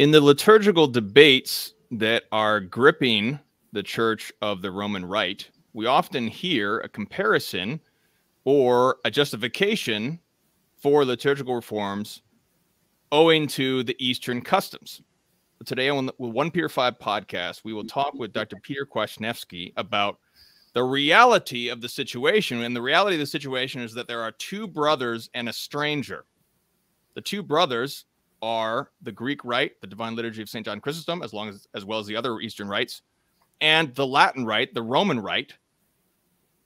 In the liturgical debates that are gripping the Church of the Roman Rite, we often hear a comparison or a justification for liturgical reforms owing to the Eastern customs. Today on the One Peter 5 podcast, we will talk with Dr. Peter Kwasniewski about the reality of the situation. And the reality of the situation is that there are two brothers and a stranger. The two brothers are the Greek Rite, the Divine Liturgy of St. John Chrysostom, as long as as well as the other Eastern rites, and the Latin Rite, the Roman Rite,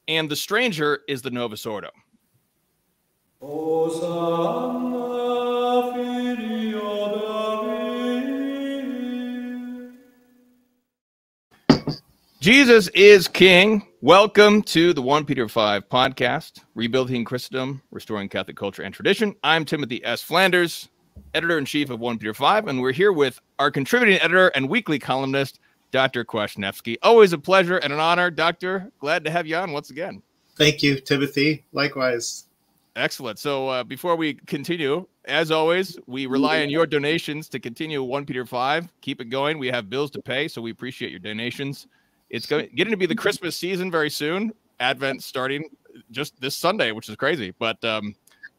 and the stranger is the Novus Ordo. Jesus is King. Welcome to the 1 Peter 5 podcast, Rebuilding Christendom, Restoring Catholic Culture and Tradition. I'm Timothy S. Flanders, editor in chief of 1 Peter 5, and we're here with our contributing editor and weekly columnist, Dr. Kwasniewski. Always a pleasure and an honor, Doctor. Glad to have you on once again. Thank you, Timothy. Likewise. Excellent. So uh, before we continue, as always, we rely on your donations to continue 1 Peter 5. Keep it going. We have bills to pay, so we appreciate your donations. It's going getting to be the Christmas season very soon. Advent starting just this Sunday, which is crazy. But um,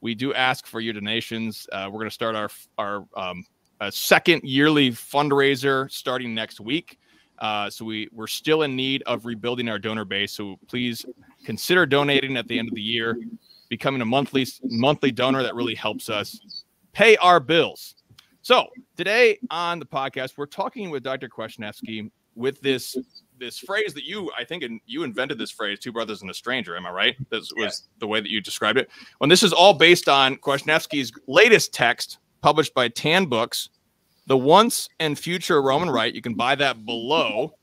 we do ask for your donations. Uh, we're going to start our our um, second yearly fundraiser starting next week. Uh, so we we're still in need of rebuilding our donor base. So please consider donating at the end of the year, becoming a monthly monthly donor. That really helps us pay our bills. So today on the podcast, we're talking with Dr. Kwasniewski with this this phrase that you I think in, you invented this phrase, two brothers and a stranger. Am I right? This was the way that you described it. When this is all based on Kwasniewski's latest text published by Tan Books, The Once and Future Roman Rite. You can buy that below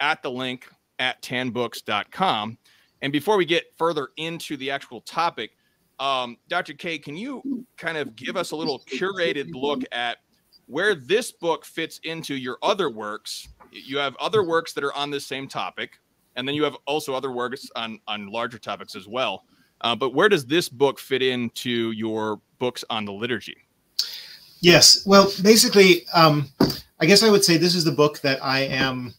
at the link at tanbooks.com. And before we get further into the actual topic, um, Dr. K, can you kind of give us a little curated look at where this book fits into your other works you have other works that are on this same topic, and then you have also other works on on larger topics as well. Uh, but where does this book fit into your books on the liturgy? Yes, well, basically, um, I guess I would say this is the book that I am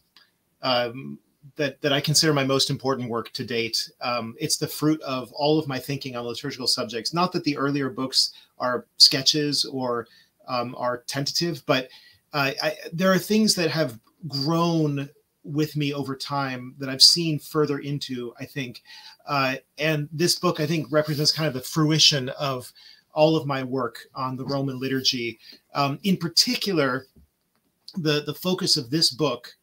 um, that that I consider my most important work to date. Um, it's the fruit of all of my thinking on liturgical subjects. Not that the earlier books are sketches or um, are tentative, but I, there are things that have grown with me over time that I've seen further into, I think. Uh, and this book, I think, represents kind of the fruition of all of my work on the Roman liturgy. Um, in particular, the, the focus of this book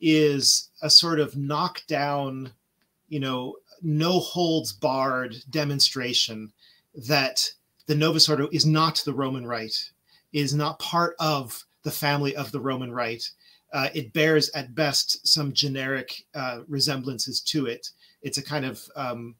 is a sort of knockdown, you know, no holds barred demonstration that the Novus Ordo is not the Roman Rite, is not part of the family of the Roman Rite, uh, it bears at best some generic uh, resemblances to it. It's a kind of um,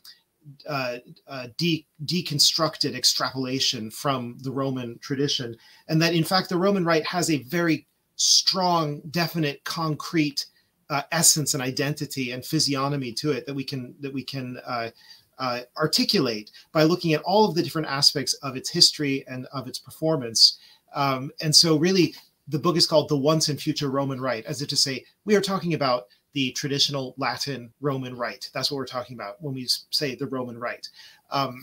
uh, uh, de deconstructed extrapolation from the Roman tradition, and that in fact the Roman Rite has a very strong, definite, concrete uh, essence and identity and physiognomy to it that we can that we can uh, uh, articulate by looking at all of the different aspects of its history and of its performance. Um, and so, really, the book is called The Once and Future Roman Rite, as if to say, we are talking about the traditional Latin Roman Rite. That's what we're talking about when we say the Roman Rite. Um,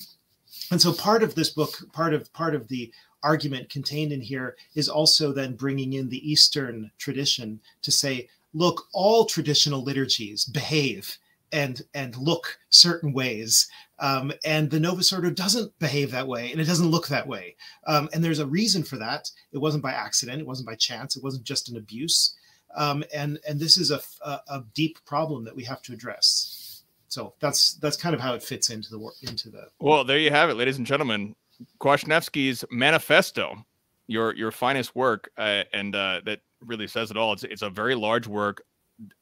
and so part of this book, part of part of the argument contained in here is also then bringing in the Eastern tradition to say, look, all traditional liturgies behave and and look certain ways um, and the Novus Ordo doesn't behave that way and it doesn't look that way. Um, and there's a reason for that. It wasn't by accident. It wasn't by chance. It wasn't just an abuse. Um, and and this is a, a, a, deep problem that we have to address. So that's that's kind of how it fits into the work into the. Well, there you have it, ladies and gentlemen. Kwasniewski's manifesto, your your finest work, uh, and uh, that really says it all. It's it's a very large work,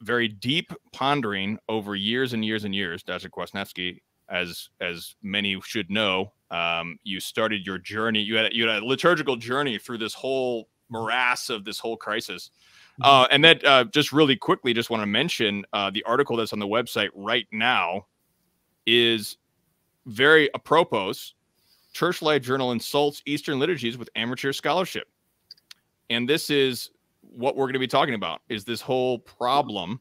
very deep pondering over years and years and years. Dr. Kwasniewski as as many should know, um, you started your journey. You had you had a liturgical journey through this whole morass of this whole crisis. Mm-hmm. Uh, and that uh, just really quickly, just want to mention uh, the article that's on the website right now is very apropos. Church Life Journal insults Eastern liturgies with amateur scholarship. and this is what we're going to be talking about is this whole problem.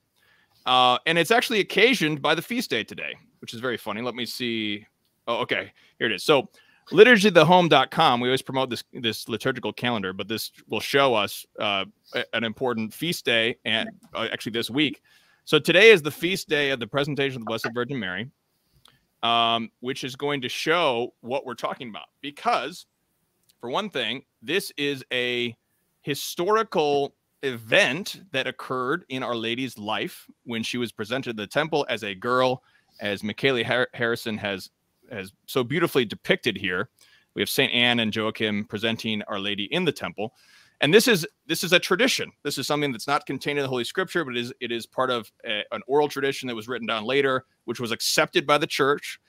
Uh, and it's actually occasioned by the feast day today, which is very funny. Let me see. Oh, okay. Here it is. So liturgythehome.com, we always promote this this liturgical calendar, but this will show us uh, an important feast day and uh, actually this week. So today is the feast day of the presentation of the Blessed Virgin Mary, um, which is going to show what we're talking about. Because, for one thing, this is a historical event that occurred in Our Lady's life when she was presented to the temple as a girl, as Michaela Har- Harrison has has so beautifully depicted here. We have Saint Anne and Joachim presenting Our Lady in the temple, and this is this is a tradition. This is something that's not contained in the Holy Scripture, but it is it is part of a, an oral tradition that was written down later, which was accepted by the Church,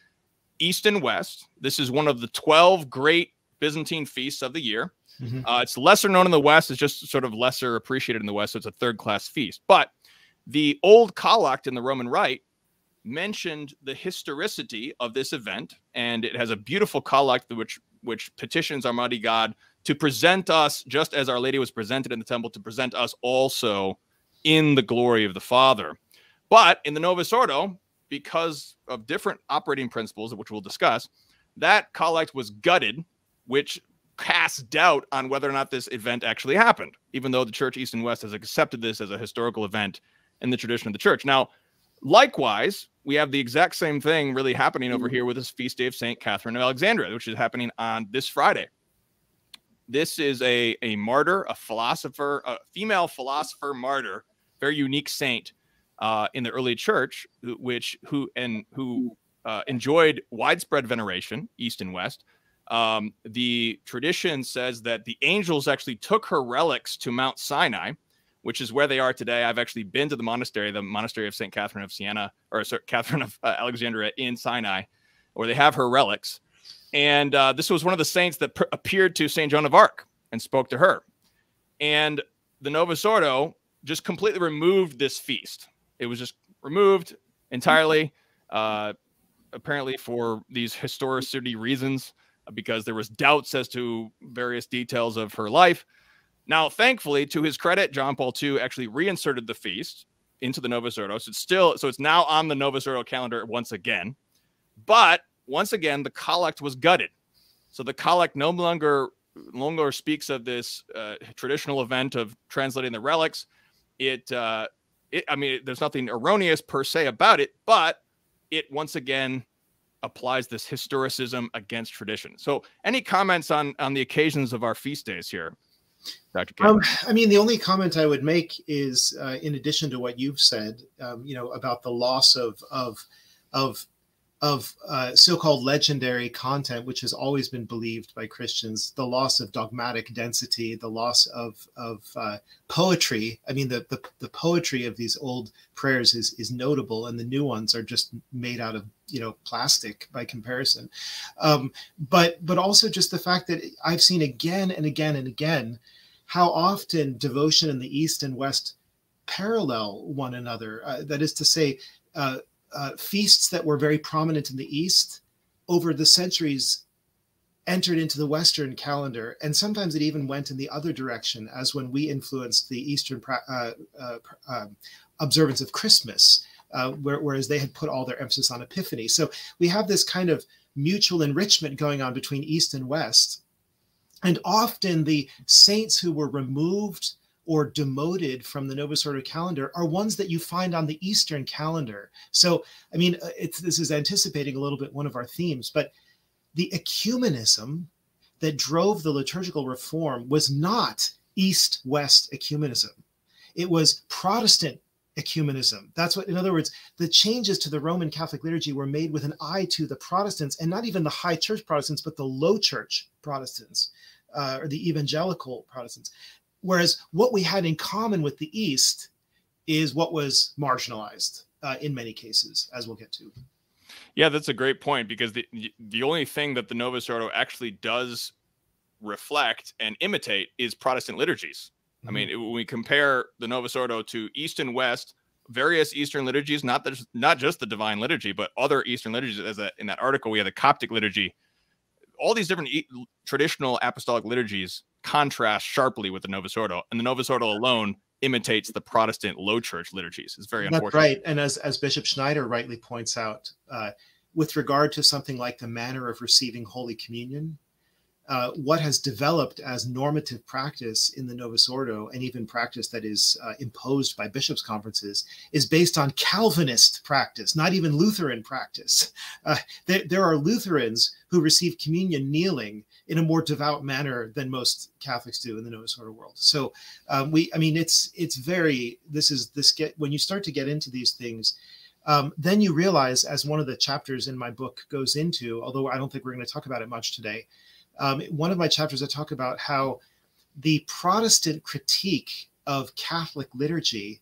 East and West. This is one of the twelve great Byzantine feasts of the year. Mm-hmm. Uh, it's lesser known in the West. It's just sort of lesser appreciated in the West. So it's a third class feast. But the old collect in the Roman Rite mentioned the historicity of this event, and it has a beautiful collect which which petitions Almighty God to present us just as Our Lady was presented in the temple, to present us also in the glory of the Father. But in the Novus Ordo, because of different operating principles, which we'll discuss, that collect was gutted, which cast doubt on whether or not this event actually happened, even though the church East and West has accepted this as a historical event in the tradition of the church. Now, likewise, we have the exact same thing really happening over here with this feast day of St. Catherine of Alexandria, which is happening on this Friday. This is a, a martyr, a philosopher, a female philosopher martyr, very unique saint uh, in the early church, which who and who uh, enjoyed widespread veneration, East and West, um, the tradition says that the angels actually took her relics to Mount Sinai, which is where they are today. I've actually been to the monastery, the monastery of St. Catherine of Siena, or Catherine of uh, Alexandria in Sinai, where they have her relics. And uh, this was one of the saints that appeared to St. Joan of Arc and spoke to her. And the Novus Ordo just completely removed this feast. It was just removed entirely, uh, apparently for these historicity reasons because there was doubts as to various details of her life. Now, thankfully, to his credit, John Paul II actually reinserted the feast into the Novus Ordo. So it's still so it's now on the Novus Ordo calendar once again. But once again, the collect was gutted. So the collect no longer longer speaks of this uh, traditional event of translating the relics. It, uh, it, I mean, there's nothing erroneous per se about it, but it once again applies this historicism against tradition. So, any comments on on the occasions of our feast days here, Dr. Um, I mean, the only comment I would make is, uh, in addition to what you've said, um, you know, about the loss of of of of uh, so-called legendary content, which has always been believed by Christians, the loss of dogmatic density, the loss of of uh, poetry. I mean, the, the, the poetry of these old prayers is is notable, and the new ones are just made out of you know plastic by comparison. Um, but but also just the fact that I've seen again and again and again how often devotion in the East and West parallel one another. Uh, that is to say. Uh, uh, feasts that were very prominent in the East over the centuries entered into the Western calendar. And sometimes it even went in the other direction, as when we influenced the Eastern uh, uh, um, observance of Christmas, uh, where, whereas they had put all their emphasis on Epiphany. So we have this kind of mutual enrichment going on between East and West. And often the saints who were removed or demoted from the Novus Ordo calendar are ones that you find on the Eastern calendar. So, I mean, uh, this is anticipating a little bit one of our themes, but the ecumenism that drove the liturgical reform was not East West ecumenism, it was Protestant ecumenism. That's what, in other words, the changes to the Roman Catholic liturgy were made with an eye to the Protestants and not even the high church Protestants, but the low church Protestants. Uh, or the evangelical Protestants. Whereas what we had in common with the East is what was marginalized uh, in many cases, as we'll get to. Yeah, that's a great point because the the only thing that the Novus Ordo actually does reflect and imitate is Protestant liturgies. Mm-hmm. I mean, when we compare the Novus Ordo to East and West, various Eastern liturgies, not the, not just the Divine Liturgy, but other Eastern liturgies. As a, in that article, we have the Coptic liturgy, all these different e- traditional apostolic liturgies contrasts sharply with the Novus Ordo, and the Novus Ordo alone imitates the Protestant Low Church liturgies. It's very That's unfortunate. right. And as as Bishop Schneider rightly points out, uh, with regard to something like the manner of receiving Holy Communion, uh, what has developed as normative practice in the Novus Ordo, and even practice that is uh, imposed by bishops' conferences, is based on Calvinist practice, not even Lutheran practice. Uh, there, there are Lutherans who receive communion kneeling in a more devout manner than most Catholics do in the Novus Ordo world. So um, we, I mean, it's it's very. This is this get when you start to get into these things. Um, then you realize, as one of the chapters in my book goes into, although I don't think we're going to talk about it much today, um, one of my chapters I talk about how the Protestant critique of Catholic liturgy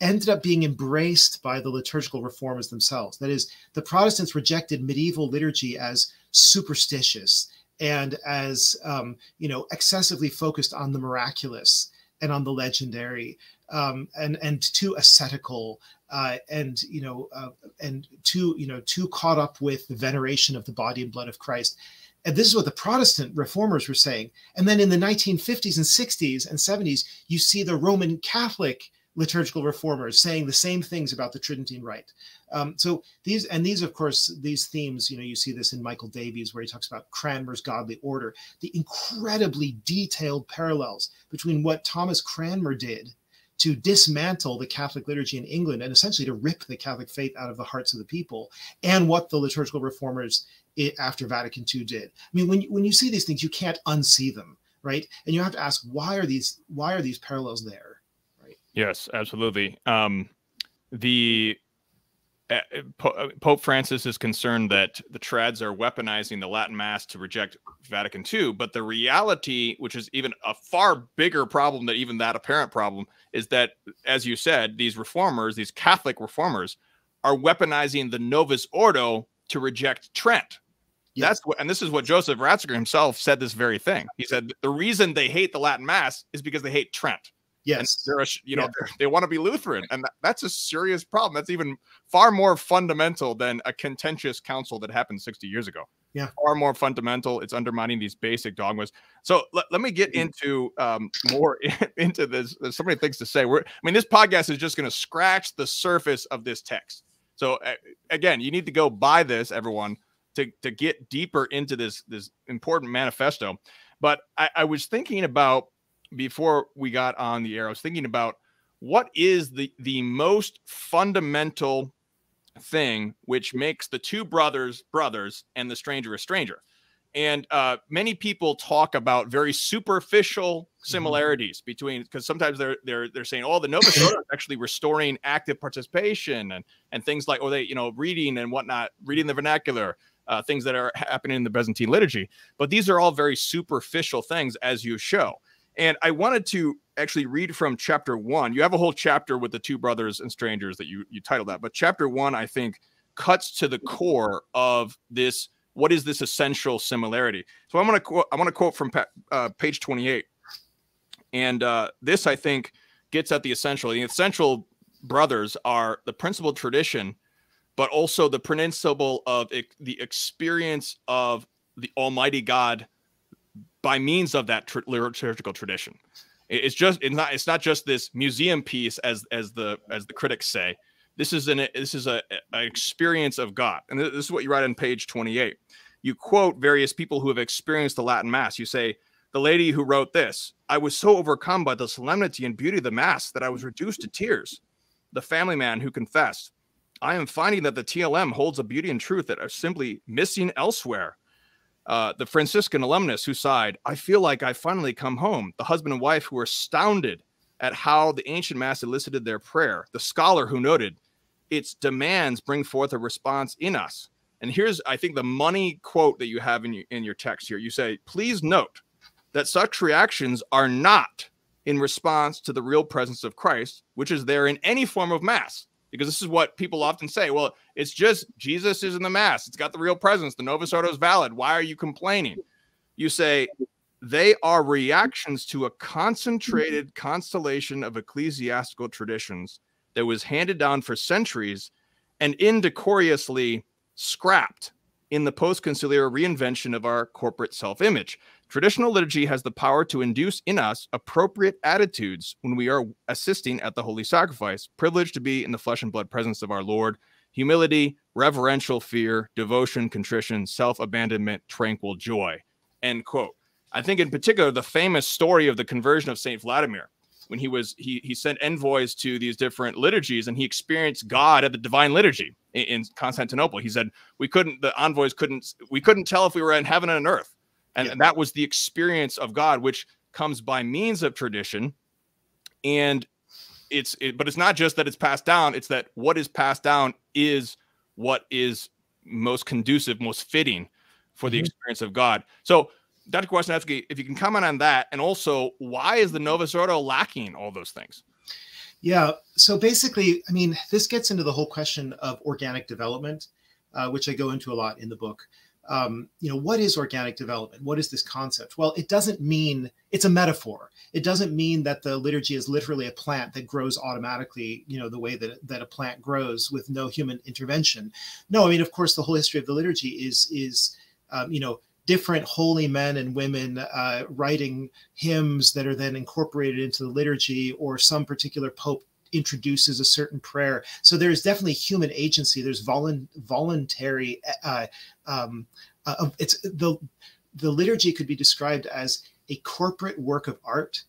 ended up being embraced by the liturgical reformers themselves. That is, the Protestants rejected medieval liturgy as superstitious and as um, you know excessively focused on the miraculous and on the legendary um, and and too ascetical uh, and you know uh, and too you know too caught up with the veneration of the body and blood of Christ and this is what the Protestant reformers were saying. And then in the 1950s and 60s and 70s, you see the Roman Catholic liturgical reformers saying the same things about the Tridentine Rite. Um, so these, and these, of course, these themes, you know, you see this in Michael Davies, where he talks about Cranmer's godly order, the incredibly detailed parallels between what Thomas Cranmer did to dismantle the Catholic liturgy in England and essentially to rip the Catholic faith out of the hearts of the people, and what the liturgical reformers after Vatican II did. I mean, when you, when you see these things, you can't unsee them, right? And you have to ask why are these why are these parallels there? Yes, absolutely. Um, the uh, Pope Francis is concerned that the trads are weaponizing the Latin Mass to reject Vatican II, but the reality, which is even a far bigger problem than even that apparent problem, is that, as you said, these reformers, these Catholic reformers, are weaponizing the Novus Ordo to reject Trent. Yes. That's what, and this is what Joseph Ratzinger himself said. This very thing. He said the reason they hate the Latin Mass is because they hate Trent. Yes, and they're a, you know yeah. they want to be Lutheran, and that, that's a serious problem. That's even far more fundamental than a contentious council that happened 60 years ago. Yeah, far more fundamental. It's undermining these basic dogmas. So let, let me get into um, more into this. There's so many things to say. We're, I mean, this podcast is just going to scratch the surface of this text. So uh, again, you need to go buy this, everyone to to get deeper into this this important manifesto. But I, I was thinking about before we got on the air. I was thinking about what is the the most fundamental thing which makes the two brothers brothers and the stranger a stranger. And uh, many people talk about very superficial mm-hmm. similarities mm-hmm. between because sometimes they're they're they're saying, oh, the Novus Ordo is actually restoring active participation and and things like, or they you know reading and whatnot, reading the vernacular uh, things that are happening in the Byzantine liturgy. But these are all very superficial things, as you show. And I wanted to actually read from chapter one. You have a whole chapter with the two brothers and strangers that you you titled that, but chapter one, I think, cuts to the core of this. What is this essential similarity? So I'm going to quote. I want to quote from uh, page 28, and uh, this I think gets at the essential. The essential brothers are the principal tradition but also the principle of the experience of the Almighty God by means of that tr- liturgical tradition. It's just it's not it's not just this museum piece as as the as the critics say. This is an this is a, an experience of God, and this is what you write on page twenty eight. You quote various people who have experienced the Latin Mass. You say the lady who wrote this, I was so overcome by the solemnity and beauty of the Mass that I was reduced to tears. The family man who confessed, I am finding that the TLM holds a beauty and truth that are simply missing elsewhere. Uh, the Franciscan alumnus who sighed, I feel like I finally come home. The husband and wife who were astounded at how the ancient mass elicited their prayer. The scholar who noted, its demands bring forth a response in us. And here's, I think, the money quote that you have in your, in your text here. You say, please note that such reactions are not in response to the real presence of Christ, which is there in any form of mass because this is what people often say. Well, it's just Jesus is in the mass. It's got the real presence. The Novus Ordo is valid. Why are you complaining? You say they are reactions to a concentrated constellation of ecclesiastical traditions that was handed down for centuries and indecorously scrapped in the post-conciliar reinvention of our corporate self-image. Traditional liturgy has the power to induce in us appropriate attitudes when we are assisting at the holy sacrifice, privileged to be in the flesh and blood presence of our Lord. Humility, reverential fear, devotion, contrition, self abandonment, tranquil joy. End quote. I think, in particular, the famous story of the conversion of Saint Vladimir, when he was he he sent envoys to these different liturgies and he experienced God at the divine liturgy in, in Constantinople. He said we couldn't the envoys couldn't we couldn't tell if we were in heaven and on earth and, yeah. that was the experience of God, which comes by means of tradition. And it's, it, but it's not just that it's passed down, it's that what is passed down is what is most conducive, most fitting for the mm-hmm. experience of God. So, Dr. Kwasniewski, if you can comment on that, and also why is the Novus Ordo lacking all those things? Yeah. So basically, I mean, this gets into the whole question of organic development, uh, which I go into a lot in the book um, you know, what is organic development? What is this concept? Well, it doesn't mean it's a metaphor. It doesn't mean that the liturgy is literally a plant that grows automatically, you know, the way that, that a plant grows with no human intervention. No, I mean, of course, the whole history of the liturgy is is um, you know different holy men and women uh, writing hymns that are then incorporated into the liturgy, or some particular pope introduces a certain prayer. So there's definitely human agency. There's volu- voluntary. Uh, um, uh, it's the the liturgy could be described as a corporate work of art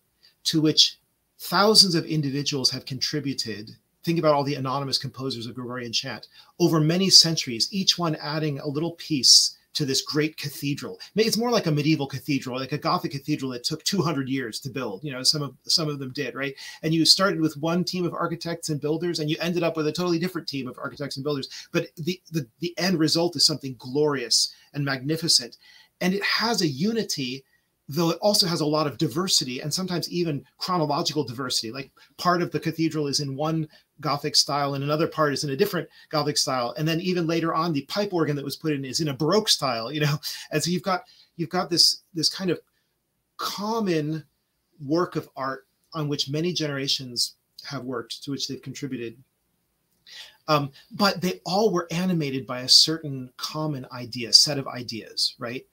to which thousands of individuals have contributed. Think about all the anonymous composers of Gregorian chant over many centuries, each one adding a little piece to this great cathedral. It's more like a medieval cathedral, like a Gothic cathedral that took 200 years to build. You know, some of some of them did, right? And you started with one team of architects and builders, and you ended up with a totally different team of architects and builders. But the the, the end result is something glorious and magnificent, and it has a unity though it also has a lot of diversity and sometimes even chronological diversity. Like part of the cathedral is in one Gothic style and another part is in a different Gothic style. And then even later on, the pipe organ that was put in is in a Baroque style, you know. And so you've got you've got this this kind of common work of art on which many generations have worked, to which they've contributed. Um, but they all were animated by a certain common idea, set of ideas, right?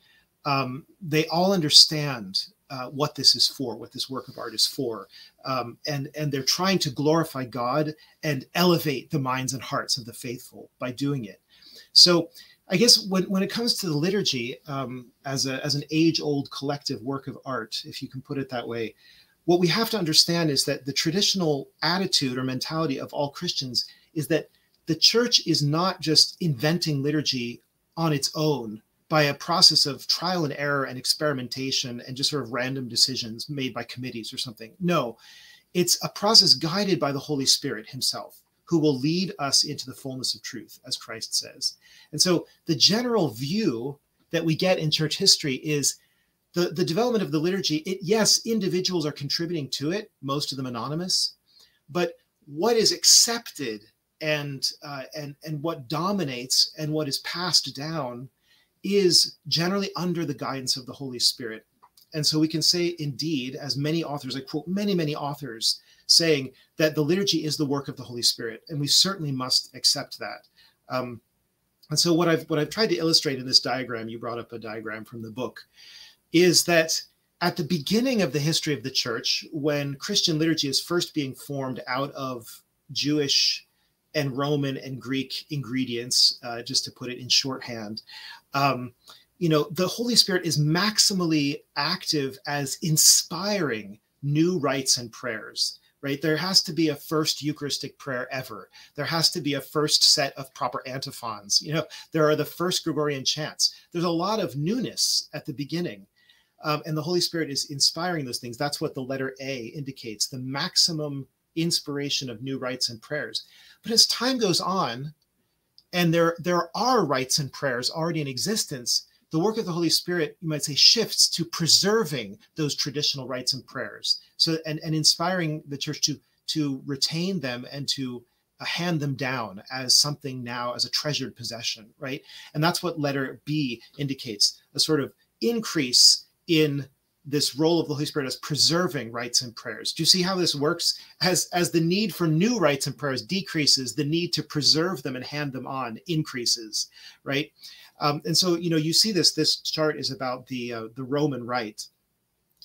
Um, they all understand uh, what this is for, what this work of art is for, um, and and they're trying to glorify God and elevate the minds and hearts of the faithful by doing it. So, I guess when when it comes to the liturgy um, as a as an age old collective work of art, if you can put it that way, what we have to understand is that the traditional attitude or mentality of all Christians is that the church is not just inventing liturgy on its own by a process of trial and error and experimentation and just sort of random decisions made by committees or something. No, it's a process guided by the Holy Spirit Himself, who will lead us into the fullness of truth, as Christ says. And so the general view that we get in church history is the, the development of the liturgy. It, yes, individuals are contributing to it, most of them anonymous, but what is accepted and uh, and and what dominates and what is passed down is generally under the guidance of the Holy Spirit. And so we can say, indeed, as many authors, I quote many, many authors saying that the liturgy is the work of the Holy Spirit, and we certainly must accept that. Um, and so what I've what I've tried to illustrate in this diagram, you brought up a diagram from the book, is that at the beginning of the history of the church, when Christian liturgy is first being formed out of Jewish and Roman and Greek ingredients, uh, just to put it in shorthand, um, you know, the Holy Spirit is maximally active as inspiring new rites and prayers right? There has to be a first Eucharistic prayer ever. There has to be a first set of proper antiphons. You know, there are the first Gregorian chants. There's a lot of newness at the beginning. Um, and the Holy Spirit is inspiring those things. That's what the letter A indicates the maximum inspiration of new rites and prayers. But as time goes on, and there there are rites and prayers already in existence. The work of the holy spirit you might say shifts to preserving those traditional rites and prayers. So and, and inspiring the church to to retain them and to uh, hand them down as something now as a treasured possession right? And that's what letter b indicates a sort of increase in this role of the Holy Spirit as preserving rites and prayers. Do you see how this works? As as the need for new rites and prayers decreases, the need to preserve them and hand them on increases, right? Um, and so you know you see this. This chart is about the uh, the Roman rite.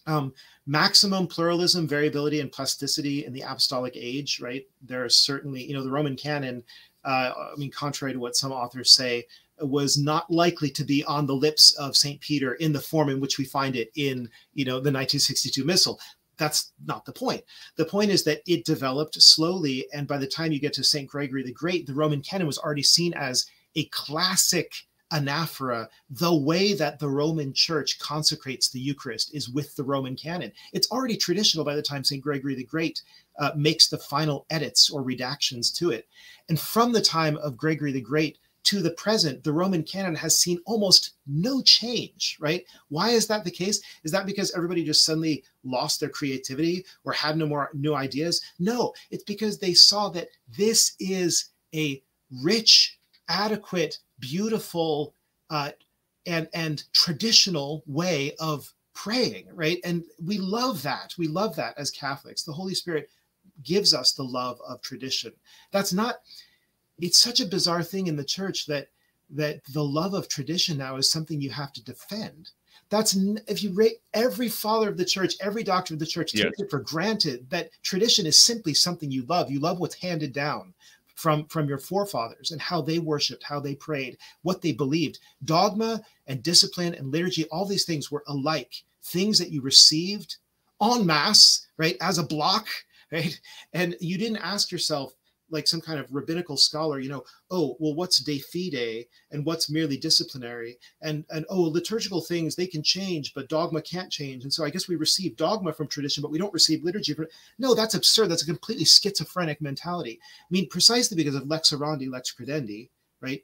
Um, maximum pluralism, variability, and plasticity in the apostolic age, right? There are certainly, you know, the Roman canon, uh, I mean, contrary to what some authors say, was not likely to be on the lips of St. Peter in the form in which we find it in, you know, the 1962 Missal. That's not the point. The point is that it developed slowly, and by the time you get to St. Gregory the Great, the Roman canon was already seen as a classic anaphora, the way that the Roman church consecrates the Eucharist is with the Roman canon. It's already traditional by the time St. Gregory the Great uh, makes the final edits or redactions to it. And from the time of Gregory the Great, to the present, the Roman canon has seen almost no change, right? Why is that the case? Is that because everybody just suddenly lost their creativity or had no more new ideas? No, it's because they saw that this is a rich, adequate, beautiful, uh, and and traditional way of praying, right? And we love that. We love that as Catholics. The Holy Spirit gives us the love of tradition. That's not it's such a bizarre thing in the church that that the love of tradition now is something you have to defend. That's if you rate every father of the church, every doctor of the church yes. takes it for granted that tradition is simply something you love. You love what's handed down from from your forefathers and how they worshiped, how they prayed, what they believed. Dogma and discipline and liturgy, all these things were alike, things that you received en masse, right, as a block, right? And you didn't ask yourself, like some kind of rabbinical scholar, you know, oh, well, what's de fide and what's merely disciplinary? And and oh, liturgical things they can change, but dogma can't change. And so I guess we receive dogma from tradition, but we don't receive liturgy from no, that's absurd. That's a completely schizophrenic mentality. I mean, precisely because of lex orandi, lex credendi, right?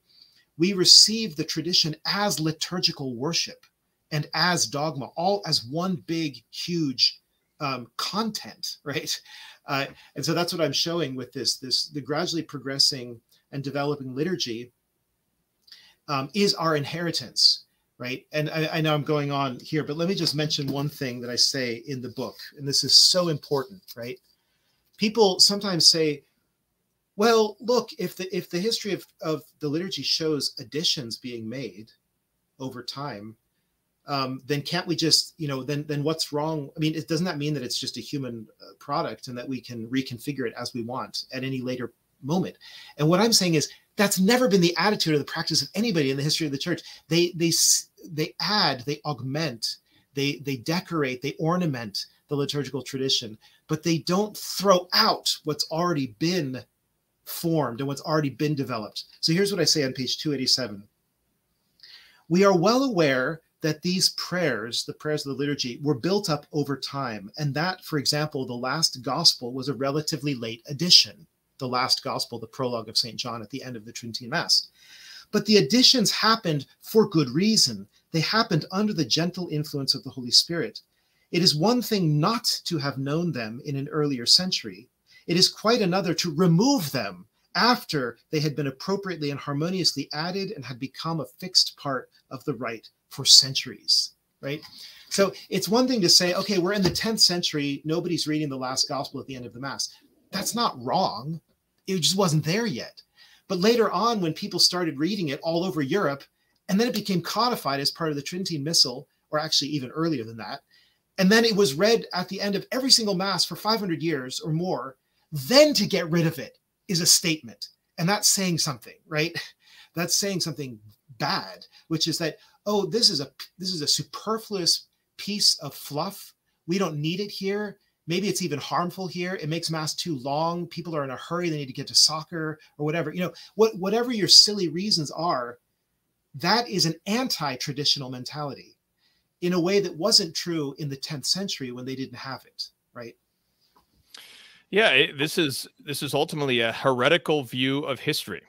We receive the tradition as liturgical worship and as dogma, all as one big, huge um, content, right? Uh, and so that's what I'm showing with this, this the gradually progressing and developing liturgy um, is our inheritance, right? And I, I, know I'm going on here, but let me just mention one thing that I say in the book, and this is so important, right? People sometimes say, well, look, if the if the history of, of the liturgy shows additions being made over time, um, then can't we just you know then then what's wrong? I mean it doesn't that mean that it's just a human uh, product and that we can reconfigure it as we want at any later moment? And what i'm saying is that's never been the attitude or the practice of anybody in the history of the church. They they they add they augment they they decorate they ornament the liturgical tradition but they don't throw out what's already been formed and what's already been developed. So here's what i say on page 287 we are well aware that these prayers, the prayers of the liturgy, were built up over time. And that, for example, the last gospel was a relatively late addition. The last gospel, the prologue of St. John at the end of the Tridentine Mass. But the additions happened for good reason. They happened under the gentle influence of the Holy Spirit. It is one thing not to have known them in an earlier century. It is quite another to remove them after they had been appropriately and harmoniously added and had become a fixed part of the rite for centuries, right? So it's one thing to say, okay, we're in the 10th century, nobody's reading the last gospel at the end of the Mass. That's not wrong. It just wasn't there yet. But later on, when people started reading it all over Europe, and then it became codified as part of the Tridentine Missal, or actually even earlier than that, and then it was read at the end of every single Mass for 500 years or more, then to get rid of it is a statement. And that's saying something, right? That's saying something bad, which is that, oh, this is a this is a superfluous piece of fluff. We don't need it here. Maybe it's even harmful here. It makes mass too long. People are in a hurry. They need to get to soccer or whatever. You know, what whatever your silly reasons are, that is an anti-traditional mentality in a way that wasn't true in the 10th century when they didn't have it, right? Yeah, it, this is this is ultimately a heretical view of history.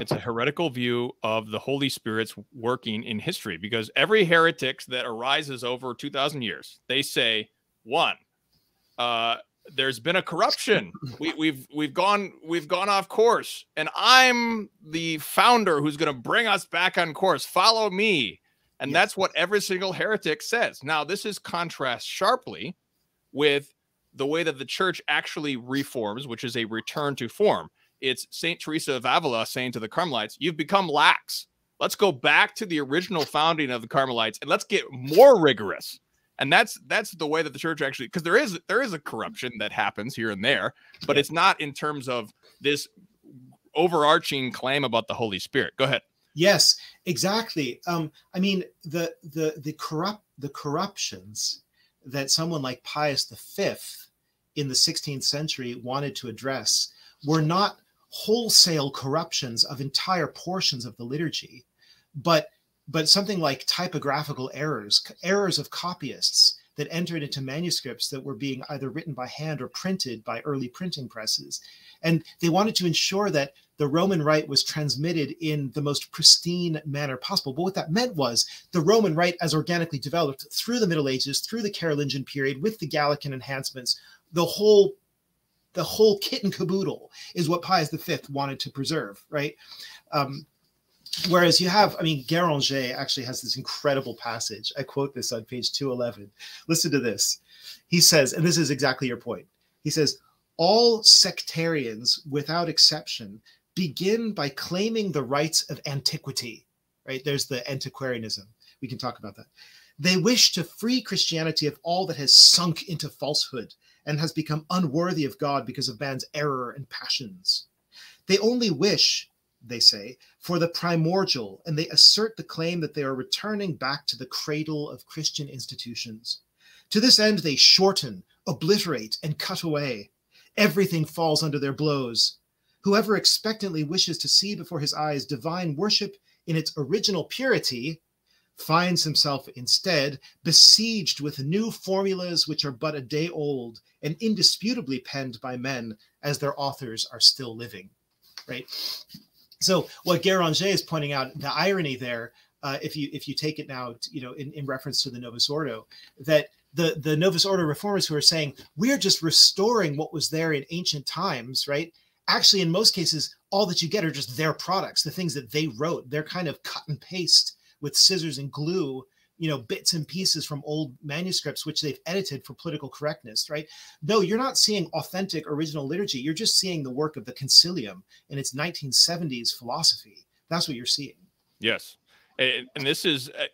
It's a heretical view of the Holy Spirit's working in history because every heretic that arises over 2,000 years, they say, one, uh, there's been a corruption. We, have we've, we've gone we've gone off course, and I'm the founder who's going to bring us back on course. Follow me. And Yes. that's what every single heretic says. Now, this is contrast sharply with the way that the church actually reforms, which is a return to form. It's St. Teresa of Avila saying to the Carmelites, You've become lax. Let's go back to the original founding of the Carmelites and let's get more rigorous. And that's that's the way that the church actually because there is there is a corruption that happens here and there, but Yeah. it's not in terms of this overarching claim about the Holy Spirit. Go ahead. Yes, exactly. Um, I mean, the the the corrupt the corruptions that someone like Pius V in the 16th century wanted to address were not wholesale corruptions of entire portions of the liturgy, but but something like typographical errors, errors of copyists that entered into manuscripts that were being either written by hand or printed by early printing presses. And they wanted to ensure that the Roman Rite was transmitted in the most pristine manner possible. But what that meant was the Roman Rite, as organically developed through the Middle Ages, through the Carolingian period, with the Gallican enhancements, the whole the whole kit and caboodle is what Pius V wanted to preserve, right? Um, whereas you have, I mean, Guéranger actually has this incredible passage. I quote this on page 211. Listen to this. He says, and this is exactly your point. He says, all sectarians, without exception, begin by claiming the rights of antiquity, right? There's the antiquarianism. We can talk about that. They wish to free Christianity of all that has sunk into falsehood and has become unworthy of God because of man's error and passions. They only wish, they say, for the primordial, and they assert the claim that they are returning back to the cradle of Christian institutions. To this end, they shorten, obliterate, and cut away. Everything falls under their blows. Whoever expectantly wishes to see before his eyes divine worship in its original purity finds himself instead besieged with new formulas which are but a day old and indisputably penned by men as their authors are still living right? So what Guéranger is pointing out the irony there uh, if you if you take it now you know in, in reference to the novus ordo that the the novus ordo reformers who are saying we're just restoring what was there in ancient times right actually in most cases all that you get are just their products the things that they wrote. They're kind of cut and paste with scissors and glue you know bits and pieces from old manuscripts which they've edited for political correctness right? No you're not seeing authentic original liturgy you're just seeing the work of the consilium and its 1970s philosophy. That's what you're seeing. Yes, and, and this is uh,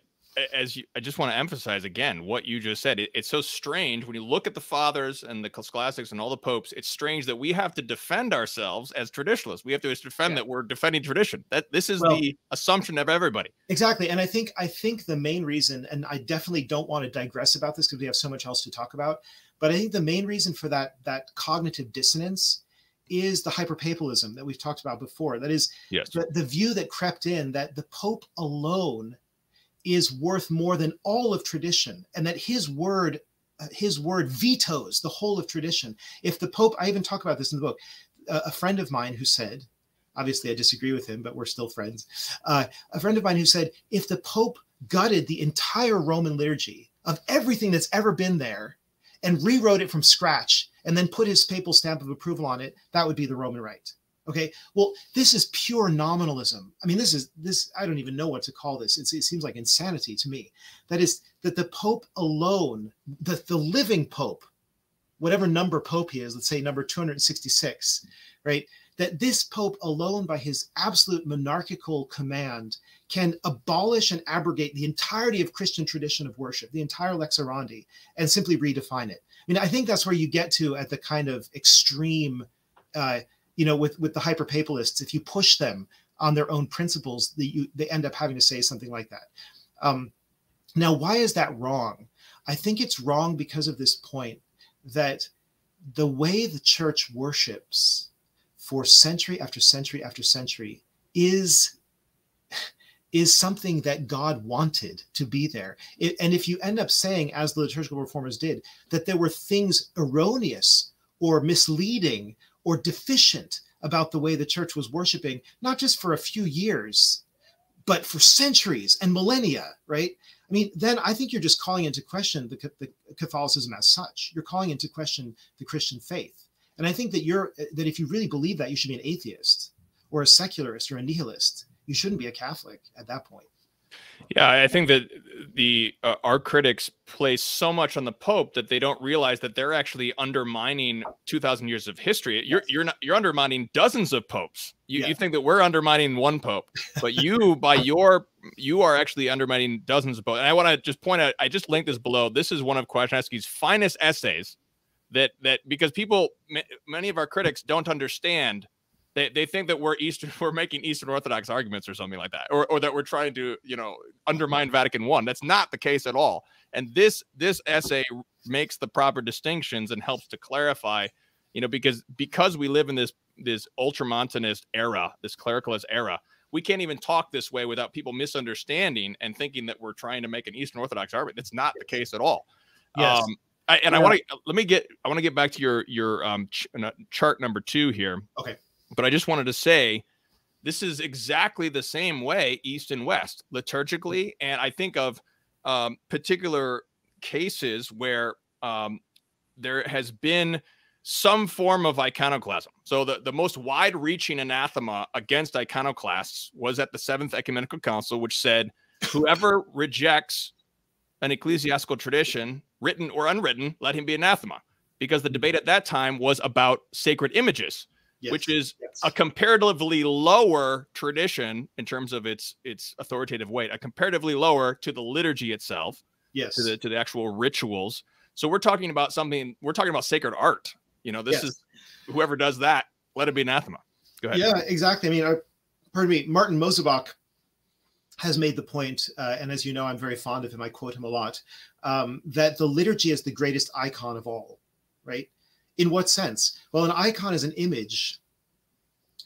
as you, I just want to emphasize again what you just said. It, it's so strange when you look at the fathers and the scholastics and all the popes. It's strange that we have to defend ourselves as traditionalists. We have to defend Yeah. that we're defending tradition. That this is Well- the assumption of everybody. exactly and i think i think the main reason and i definitely don't want to digress about this because we have so much else to talk about but i think the main reason for that that cognitive dissonance is the hyperpapalism that we've talked about before that is Yes. the, the view that crept in that the pope alone is worth more than all of tradition and that his word uh, his word vetoes the whole of tradition. If the pope i even talk about this in the book a, a friend of mine who said obviously i disagree with him but we're still friends uh, a friend of mine who said if the pope gutted the entire roman liturgy of everything that's ever been there and rewrote it from scratch and then put his papal stamp of approval on it that would be the roman rite okay? Well this is pure nominalism. I mean this is this i don't even know what to call this. It's, it seems like insanity to me. That is that the pope alone the, the living pope whatever number pope he is let's say number 266 right? That this pope alone by his absolute monarchical command can abolish and abrogate the entirety of christian tradition of worship the entire lex orandi and simply redefine it. I mean i think that's where you get to at the kind of extreme uh, you know with with the hyper papalists if you push them on their own principles that you they end up having to say something like that um, now why is that wrong i think it's wrong because of this point that the way the church worships for century after century after century is is something that God wanted to be there. It, and if you end up saying, as the liturgical reformers did, that there were things erroneous or misleading or deficient about the way the church was worshiping, not just for a few years, but for centuries and millennia, right? I mean, then I think you're just calling into question the, the Catholicism as such. You're calling into question the Christian faith. And I think that you're that if you really believe that, you should be an atheist or a secularist or a nihilist. You shouldn't be a Catholic at that point. Yeah, I think that the uh, our critics place so much on the Pope that they don't realize that they're actually undermining 2,000 years of history. You're you're not you're undermining dozens of popes. You, yeah. you think that we're undermining one pope, but you by your you are actually undermining dozens of popes. And I want to just point out, I just linked this below. This is one of Kwasniewski's finest essays. That that because people many of our critics don't understand they, they think that we're Eastern, we're making Eastern Orthodox arguments or something like that, or, or that we're trying to, you know, undermine Vatican One. That's not the case at all. And this this essay makes the proper distinctions and helps to clarify, you know, because because we live in this this ultramontanist era, this clericalist era, we can't even talk this way without people misunderstanding and thinking that we're trying to make an Eastern Orthodox argument. That's not the case at all. Yes. Um, I, and yeah. I want to let me get I want to get back to your your um, ch chart number two here. Okay. But I just wanted to say this is exactly the same way, East and West, liturgically. And I think of um, particular cases where um, there has been some form of iconoclasm. So the, the most wide reaching anathema against iconoclasts was at the Seventh Ecumenical Council, which said whoever rejects an ecclesiastical tradition, written or unwritten, let him be anathema. Because the debate at that time was about sacred images yes. which is yes. a comparatively lower tradition in terms of its its authoritative weight, a comparatively lower to the liturgy itself, yes, to the to the actual rituals. So we're talking about something. We're talking about sacred art. You know, this yes. is whoever does that, let it be anathema. Go ahead. Yeah, exactly. I mean, I, pardon me, Martin Mosebach has made the point, uh, and as you know, I'm very fond of him. I quote him a lot. Um, that the liturgy is the greatest icon of all, right? In what sense? Well, an icon is an image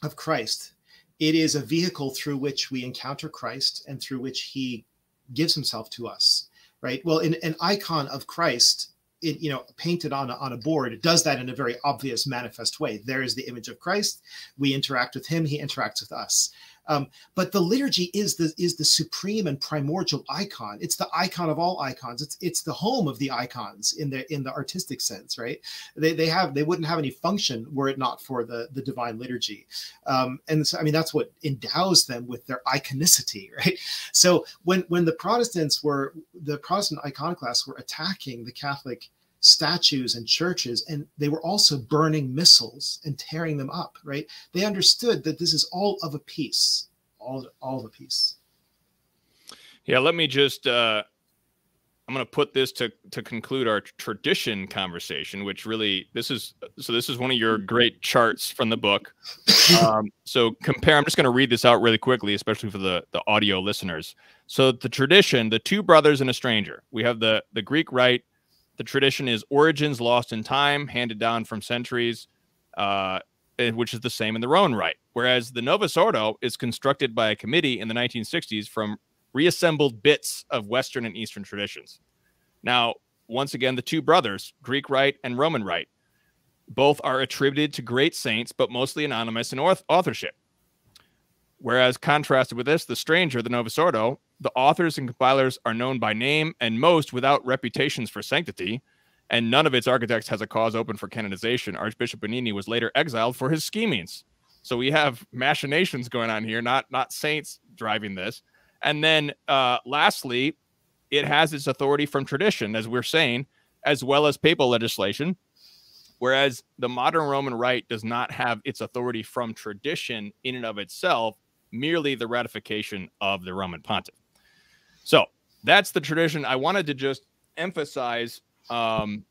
of Christ. It is a vehicle through which we encounter Christ and through which he gives himself to us, right? Well, in an icon of Christ, it, you know, painted on a, on a board, it does that in a very obvious, manifest way. There is the image of Christ. We interact with him. He interacts with us. Um, but the liturgy is the is the supreme and primordial icon. It's the icon of all icons. It's it's the home of the icons in the in the artistic sense, right? They, they have they wouldn't have any function were it not for the the divine liturgy. Um, and so, I mean that's what endows them with their iconicity, right? So when when the Protestants were the Protestant iconoclasts were attacking the Catholic statues and churches and they were also burning missals and tearing them up right? They understood that this is all of a piece all all of a piece. Yeah let me just uh i'm going to put this to to conclude our tradition conversation which really this is so this is one of your great charts from the book. Um, so compare i'm just going to read this out really quickly especially for the the audio listeners. So the tradition the two brothers and a stranger. We have the the greek rite the tradition is origins lost in time, handed down from centuries, uh, which is the same in the Roman Rite. Whereas the Novus Ordo is constructed by a committee in the 1960s from reassembled bits of Western and Eastern traditions. Now, once again, the two brothers, Greek Rite and Roman Rite, both are attributed to great saints, but mostly anonymous in authorship. Whereas, contrasted with this, the stranger, the Novus Ordo, the authors and compilers are known by name and most without reputations for sanctity, and none of its architects has a cause open for canonization. Archbishop Bugnini was later exiled for his schemings. So we have machinations going on here, not not saints driving this. And then uh, lastly, it has its authority from tradition, as we're saying, as well as papal legislation. Whereas the modern Roman Rite does not have its authority from tradition in and of itself, merely the ratification of the Roman pontiff. So that's the tradition. I wanted to just emphasize um,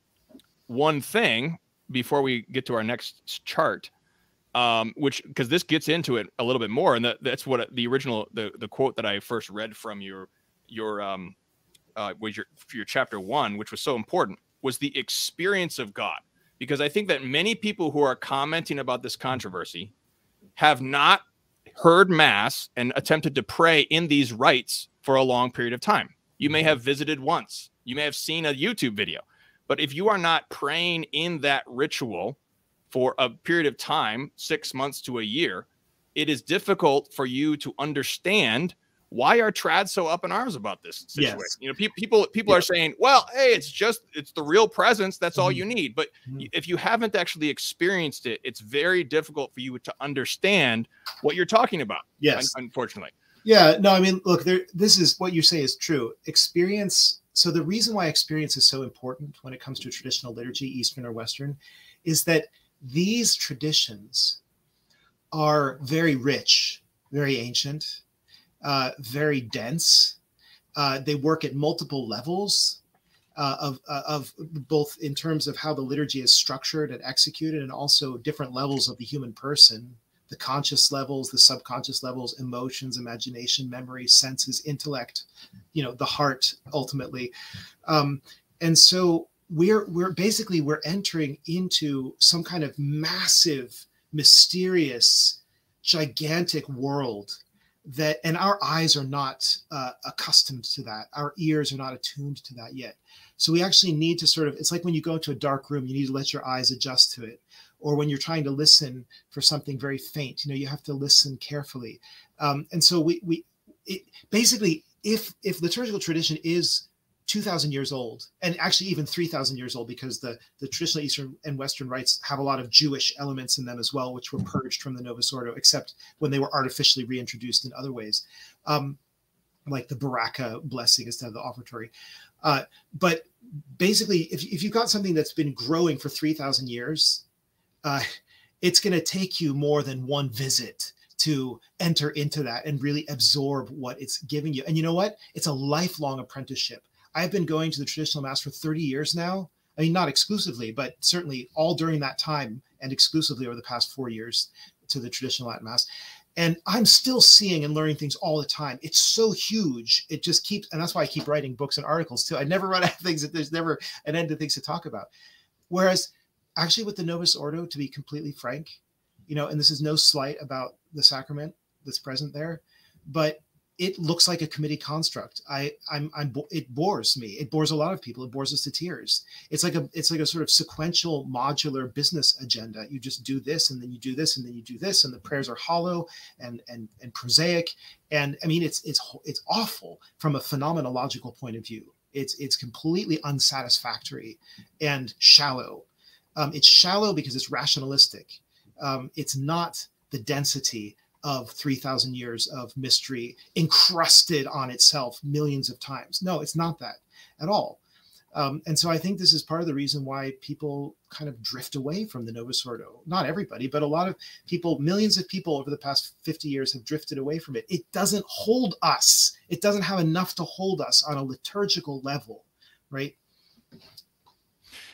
one thing before we get to our next chart, um, which because this gets into it a little bit more, and that, that's what the original the the quote that I first read from your your um uh, was your your chapter one, which was so important, was the experience of God, because I think that many people who are commenting about this controversy have not heard mass and attempted to pray in these rites for a long period of time. You may mm-hmm. have visited once, you may have seen a YouTube video, but if you are not praying in that ritual for a period of time, six months to a year, it is difficult for you to understand why are trads so up in arms about this situation? Yes. You know, pe- people people yeah. are saying, "Well, hey, it's just it's the real presence. That's all mm-hmm. you need." But mm-hmm. if you haven't actually experienced it, it's very difficult for you to understand what you're talking about. Yes, unfortunately. Yeah, no, I mean, look, there. This is what you say is true. Experience. So the reason why experience is so important when it comes to traditional liturgy, Eastern or Western, is that these traditions are very rich, very ancient, uh, very dense. Uh, they work at multiple levels uh, of, uh, of both in terms of how the liturgy is structured and executed, and also different levels of the human person the conscious levels, the subconscious levels, emotions, imagination, memory, senses, intellect, you know, the heart ultimately. Um, and so we're we're basically we're entering into some kind of massive, mysterious, gigantic world that and our eyes are not uh, accustomed to that. Our ears are not attuned to that yet. So we actually need to sort of it's like when you go into a dark room you need to let your eyes adjust to it. Or when you're trying to listen for something very faint you know you have to listen carefully. Um, and so we we it, basically if if liturgical tradition is 2000 years old and actually even 3000 years old because the the traditional eastern and western rites have a lot of jewish elements in them as well which were purged from the novus ordo except when they were artificially reintroduced in other ways. Um, like the baraka blessing instead of the offertory. Uh, but basically if, if you've got something that's been growing for 3000 years uh, it's going to take you more than one visit to enter into that and really absorb what it's giving you. And you know what? It's a lifelong apprenticeship I've been going to the traditional mass for 30 years now. I mean, not exclusively, but certainly all during that time and exclusively over the past four years to the traditional Latin mass. And I'm still seeing and learning things all the time. It's so huge. It just keeps, and that's why I keep writing books and articles too. I never run out of things that there's never an end to things to talk about. Whereas actually with the Novus Ordo, to be completely frank, you know, and this is no slight about the sacrament that's present there, but it looks like a committee construct. I, I'm, I'm, it bores me. It bores a lot of people. It bores us to tears. It's like a, it's like a sort of sequential, modular business agenda. You just do this, and then you do this, and then you do this, and the prayers are hollow and and and prosaic. And I mean, it's it's it's awful from a phenomenological point of view. It's it's completely unsatisfactory and shallow. Um, it's shallow because it's rationalistic. Um, it's not the density of 3000 years of mystery encrusted on itself millions of times. No it's not that at all. Um, and so i think this is part of the reason why people kind of drift away from the novus ordo not everybody but a lot of people millions of people over the past 50 years have drifted away from it. It doesn't hold us. It doesn't have enough to hold us on a liturgical level right?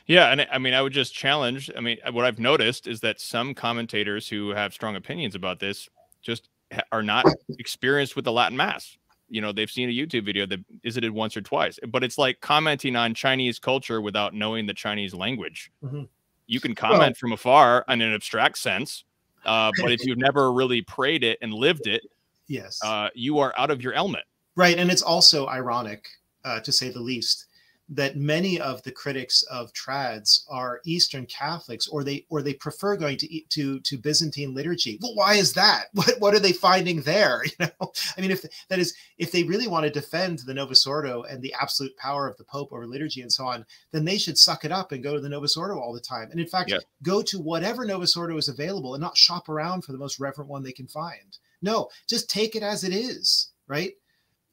Yeah, and I mean, I would just challenge. I mean, what I've noticed is that some commentators who have strong opinions about this just are not experienced with the Latin Mass. You know, they've seen a YouTube video that visited once or twice, but it's like commenting on Chinese culture without knowing the Chinese language. Mm-hmm. You can comment well, from afar in an abstract sense, uh, but if you've never really prayed it and lived it, yes, uh, you are out of your element. Right, and it's also ironic, uh, to say the least, that many of the critics of trads are Eastern Catholics, or they or they prefer going to to to Byzantine liturgy. Well, why is that? What what are they finding there? You know, I mean, if that is if they really want to defend the Novus Ordo and the absolute power of the Pope over liturgy and so on, then they should suck it up and go to the Novus Ordo all the time. And in fact, yeah. go to whatever Novus Ordo is available and not shop around for the most reverent one they can find. No, just take it as it is, right?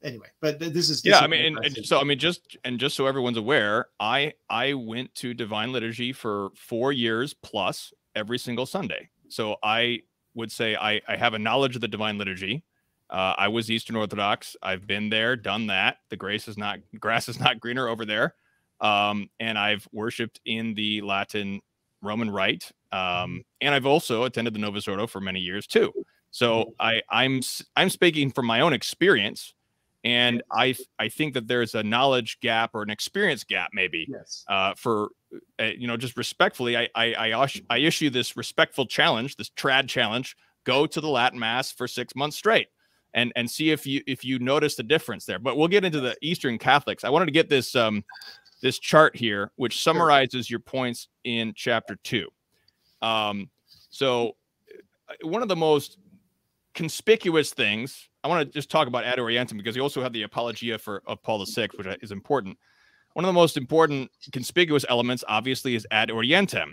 Anyway but this is this yeah i mean and, and, so i mean just and just so everyone's aware i i went to divine liturgy for four years plus every single sunday. So i would say i i have a knowledge of the divine liturgy. Uh, i was eastern orthodox. I've been there done that. The grace is not grass is not greener over there. Um, and i've worshiped in the latin roman rite. Um, and i've also attended the novus ordo for many years too. So mm-hmm. i i'm i'm speaking from my own experience and I I think that there's a knowledge gap or an experience gap maybe. Yes. Uh, for uh, you know, just respectfully, I I I, I issue this respectful challenge, this trad challenge. Go to the Latin Mass for six months straight, and and see if you if you notice the difference there. But we'll get into the Eastern Catholics. I wanted to get this um this chart here, which summarizes your points in chapter two. Um, so uh, one of the most conspicuous things I want to just talk about Ad Orientem because he also had the Apologia for of Paul VI, which is important. One of the most important conspicuous elements, obviously, is Ad Orientem.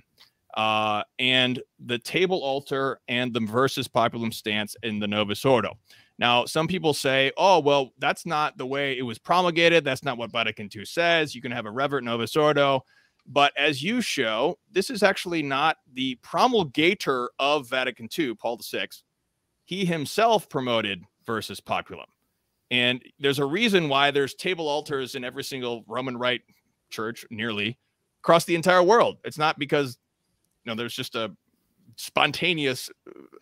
Uh, and the table altar and the versus populum stance in the Novus Ordo. Now, some people say, oh, well, that's not the way it was promulgated. That's not what Vatican II says. You can have a revert novus ordo. But as you show, this is actually not the promulgator of Vatican II, Paul VI. He himself promoted versus populum. And there's a reason why there's table altars in every single Roman Rite church, nearly across the entire world. It's not because you know there's just a spontaneous,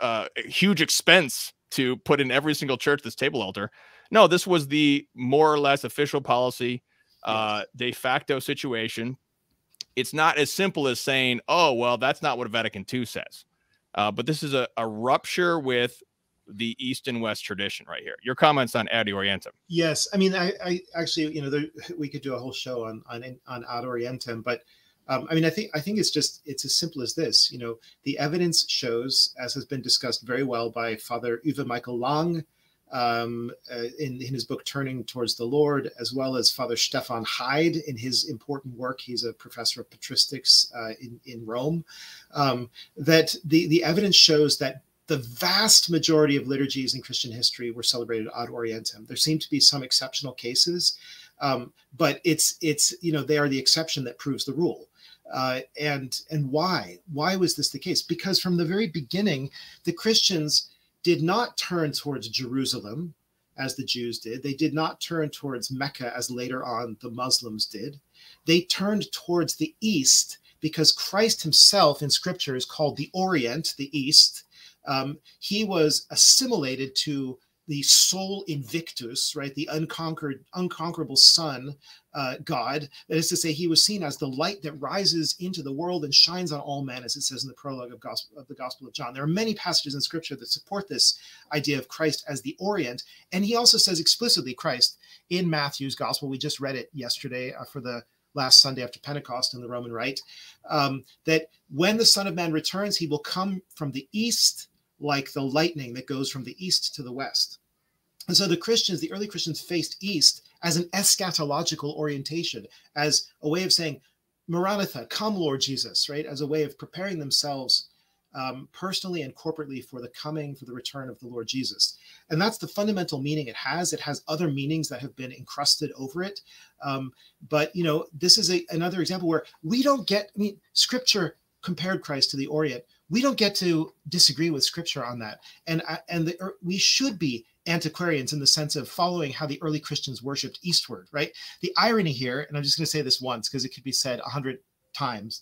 uh, huge expense to put in every single church this table altar. No, this was the more or less official policy, uh, de facto situation. It's not as simple as saying, "Oh, well, that's not what Vatican II says." Uh, but this is a, a rupture with the East and West tradition right here. Your comments on Ad Orientem. Yes, I mean, I, I actually, you know, there, we could do a whole show on on on Ad Orientem, but um, I mean, I think I think it's just it's as simple as this. You know, the evidence shows, as has been discussed very well by Father Uwe Michael Lang um, uh, in, in his book Turning Towards the Lord, as well as Father Stefan Heid in his important work. He's a professor of patristics uh, in in Rome. Um, that the the evidence shows that the vast majority of liturgies in Christian history were celebrated ad orientem. There seem to be some exceptional cases, um, but it's it's you know they are the exception that proves the rule. Uh, and and why why was this the case? Because from the very beginning, the Christians did not turn towards Jerusalem as the Jews did. They did not turn towards Mecca as later on the Muslims did. They turned towards the east because Christ himself in scripture is called the Orient, the East, um, he was assimilated to the Sol Invictus, right, the unconquered, unconquerable Sun uh, God. That is to say, he was seen as the light that rises into the world and shines on all men, as it says in the prologue of, gospel, of the Gospel of John. There are many passages in Scripture that support this idea of Christ as the Orient, and he also says explicitly Christ in Matthew's Gospel. We just read it yesterday uh, for the last Sunday after Pentecost in the Roman Rite. Um, that when the Son of Man returns, he will come from the east like the lightning that goes from the east to the west. And so the Christians, the early Christians, faced east as an eschatological orientation, as a way of saying, Maranatha, come, Lord Jesus, right? As a way of preparing themselves um, personally and corporately for the coming, for the return of the Lord Jesus. And that's the fundamental meaning it has. It has other meanings that have been encrusted over it. Um, but, you know, this is a, another example where we don't get, I mean, scripture compared Christ to the Orient, we don't get to disagree with scripture on that. And and the, er, we should be antiquarians in the sense of following how the early christians worshipped eastward right? The irony here and i'm just going to say this once because it could be said a hundred times.